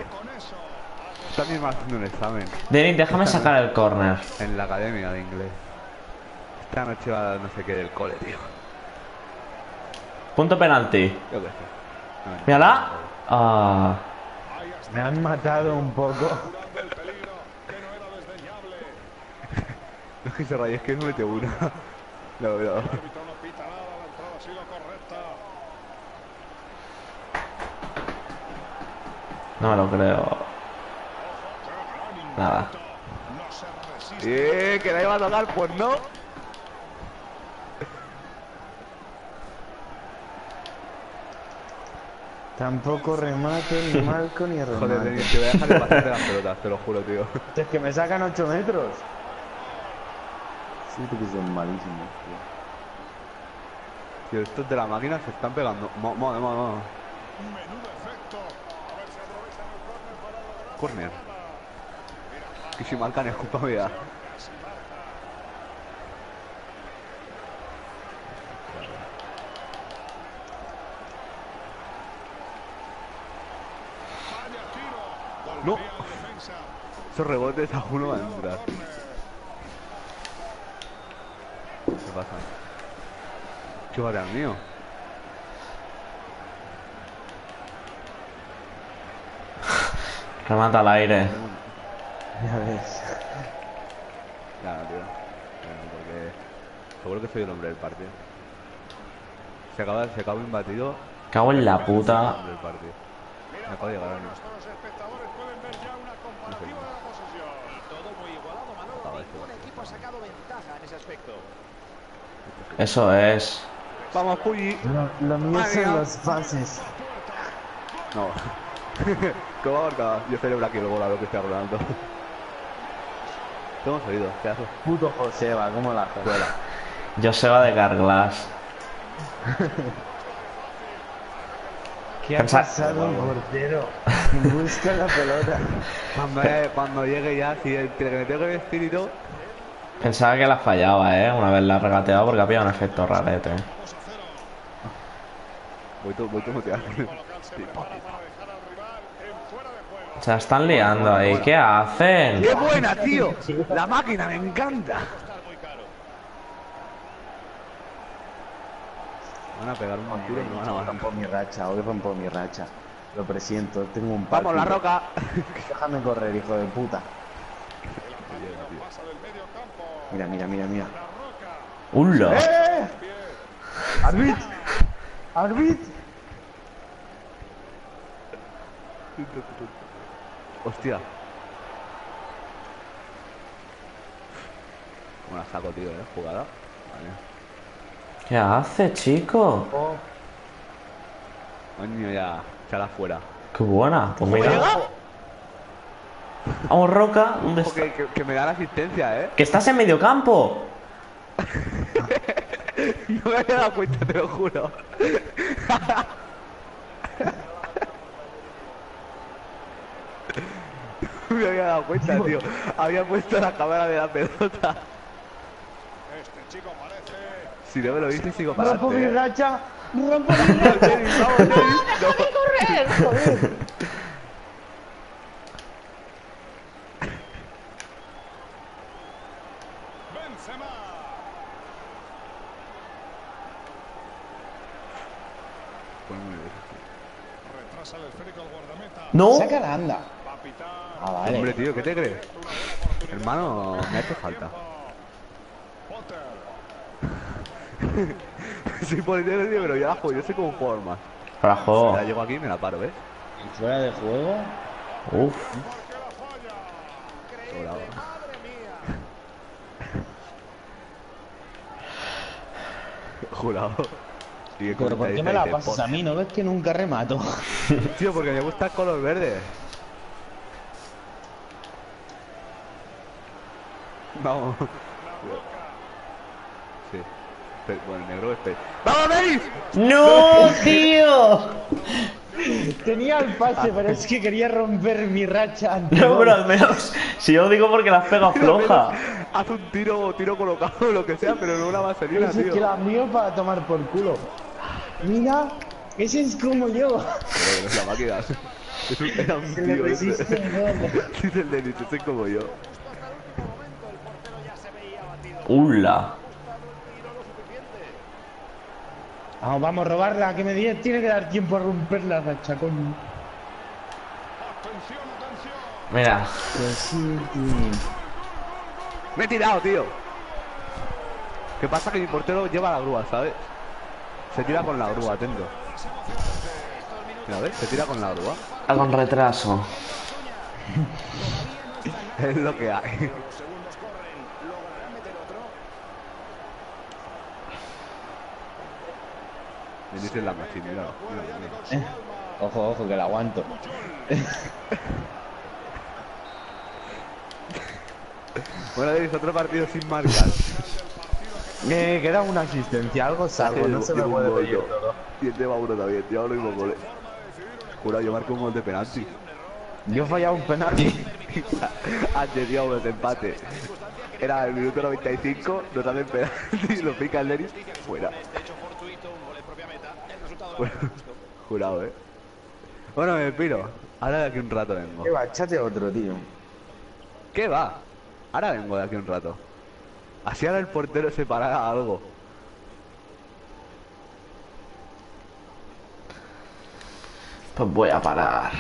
Está mismo haciendo un examen Denis, déjame sacar el corner. en la academia de inglés. Esta noche va a no sé qué del cole, tío. Punto penalti. Yo qué sé. No, no. Mírala. Ah. Me han matado un poco. [LAUGHS] no es que se raye, es que no mete una. [LAUGHS] No, no. No me lo creo. Nada. No se resiste. Eh, que la iba a tocar, pues no. Tampoco remate, ni [LAUGHS] marco, ni Joder, remate. Denis, te voy a dejar de pasarte las pelotas, te lo juro, tío. Es que me sacan 8 metros. Siento que son malísimos, tío. Tío, estos de la máquina se están pegando. Mo- mo- mo- mo- Menudo efecto. A ver si aprovechan el córner para lograr. Corner. Que si marcan es culpa mía. No. Esos rebotes a uno van a entrar. ¿Qué pasa? ¿Qué va mío? Remata al aire. Ya ves. No, tío. Porque seguro que soy el hombre del partido. Se acaba, se acaba un batido. Cago en la puta. Me acabo de llegar a este. Ningún equipo ha sacado ventaja en ese aspecto. Eso es. Vamos, Puyi. Lo, lo mío son los pases. No. [LAUGHS] ¿Cómo marca? Yo celebro aquí el gol a lo que está Ronaldo. Te hemos oído, ¿qué haces? Puto Joseba, ¿cómo la juega? Joseba de Carglass. [LAUGHS] ¿Qué ha Pensa- pasado un portero? [LAUGHS] [LAUGHS] Busca la pelota. Cuando, llegue- cuando llegue ya, si el que me tengo que vestir y todo. Pensaba que la fallaba, eh. Una vez la ha regateado porque había un efecto rarete. Voy todo, voy todo muteado. Local se prepara para dejar al rival en fuera de juego. Se la están liando ahí. ¿Qué hacen? ¡Qué buena, tío! La máquina me encanta. Van a pegar un tiro y me van a matar. mi racha, hoy rompo mi racha. Lo presiento, tengo un Vamos, la roca. Déjame correr, hijo de puta. Mira, mira, mira, mira. ¡Ulo! ¡Eh! ¡Arbit! [LAUGHS] ¡Arbit! Hostia. ¿Cómo la saco, tío, eh? Jugada. Vale. ¿Qué hace, chico? Coño, ya. Echala fuera. Qué buena. Pues mira. Vamos, Roca. ¿Dónde Ojo, está? que, que, que me da la asistencia, eh. Que estás en medio campo. [LAUGHS] No me había dado cuenta, te lo juro. [LAUGHS] No [LAUGHS] me había dado cuenta, tío. Había puesto la cámara de la pelota. Este chico parece. Si no me lo dices, sigo para ¡Rompo mi adelante. racha! ¡Rompo mi racha! No. Retrasa el esférico al guardameta. No. ¡Sácala, anda! Va a pitar. Ah, vale. Hombre, tío, ¿qué te crees? Hermano, me ha hecho falta. [LAUGHS] Soy portero, tío, pero yo la juego. Yo soy como un jugador más. Para juego. Ya llego aquí y me la paro, ¿ves? Fuera de juego. Uf. Sobrado. [LAUGHS] Jurado. Con Pero ¿por qué me la pasas a mí? ¿No ves que nunca remato? [LAUGHS] Tío, porque me gusta el color verde. Vamos. Sí. Pe- Bueno, el negro es pe- ¡Vamos, Denis! ¡No, tío! Tenía el pase, pero es que quería romper mi racha. No, pero al menos. Si yo digo porque las pega [LAUGHS] floja. Haz un tiro, tiro colocado o lo que sea, pero no una vaselina, Pero si es que tío. la mío para tomar por culo. Mira, ese es como yo. Pero la máquina. Es un, era un tío ese. [LAUGHS] Dice el Denis, ese es como yo. ¡Hula! Vamos, vamos a robarla, que me tiene que dar tiempo a romper la racha, coño. Atención, atención. Mira. Me he tirado, tío. ¿Qué pasa? Que mi portero lleva la grúa, ¿sabes? Se tira con la grúa, atento. Mira, ¿ves? Se tira con la grúa. Ah, Con retraso. [LAUGHS] Es lo que hay. Segundos corren. ¿Lograrán meter otro? La machine, mira. mira, mira. Ojo, ojo, que la aguanto. [LAUGHS] Bueno, Denis, otro partido sin marcas. [LAUGHS] Eh, queda una asistencia, algo salgo, no se me un puede pedir todo. Tema uno también, tío, ahora mismo goles. Jura, yo marco un gol de penalti. Yo he fallado un penalti. [LAUGHS] Antes dio uno de empate. Era el minuto 95, nos hacen penalti, lo pica el Denis, fuera. Hecho fortuito, un gol en propia meta. El resultado Bueno, Jurado, eh. Bueno, me piro. Ahora de aquí un rato vengo. ¿Qué va? Échate otro, tío. ¿Qué va? Ahora vengo de aquí un rato. Así ahora el portero se parará algo. Pues voy a parar.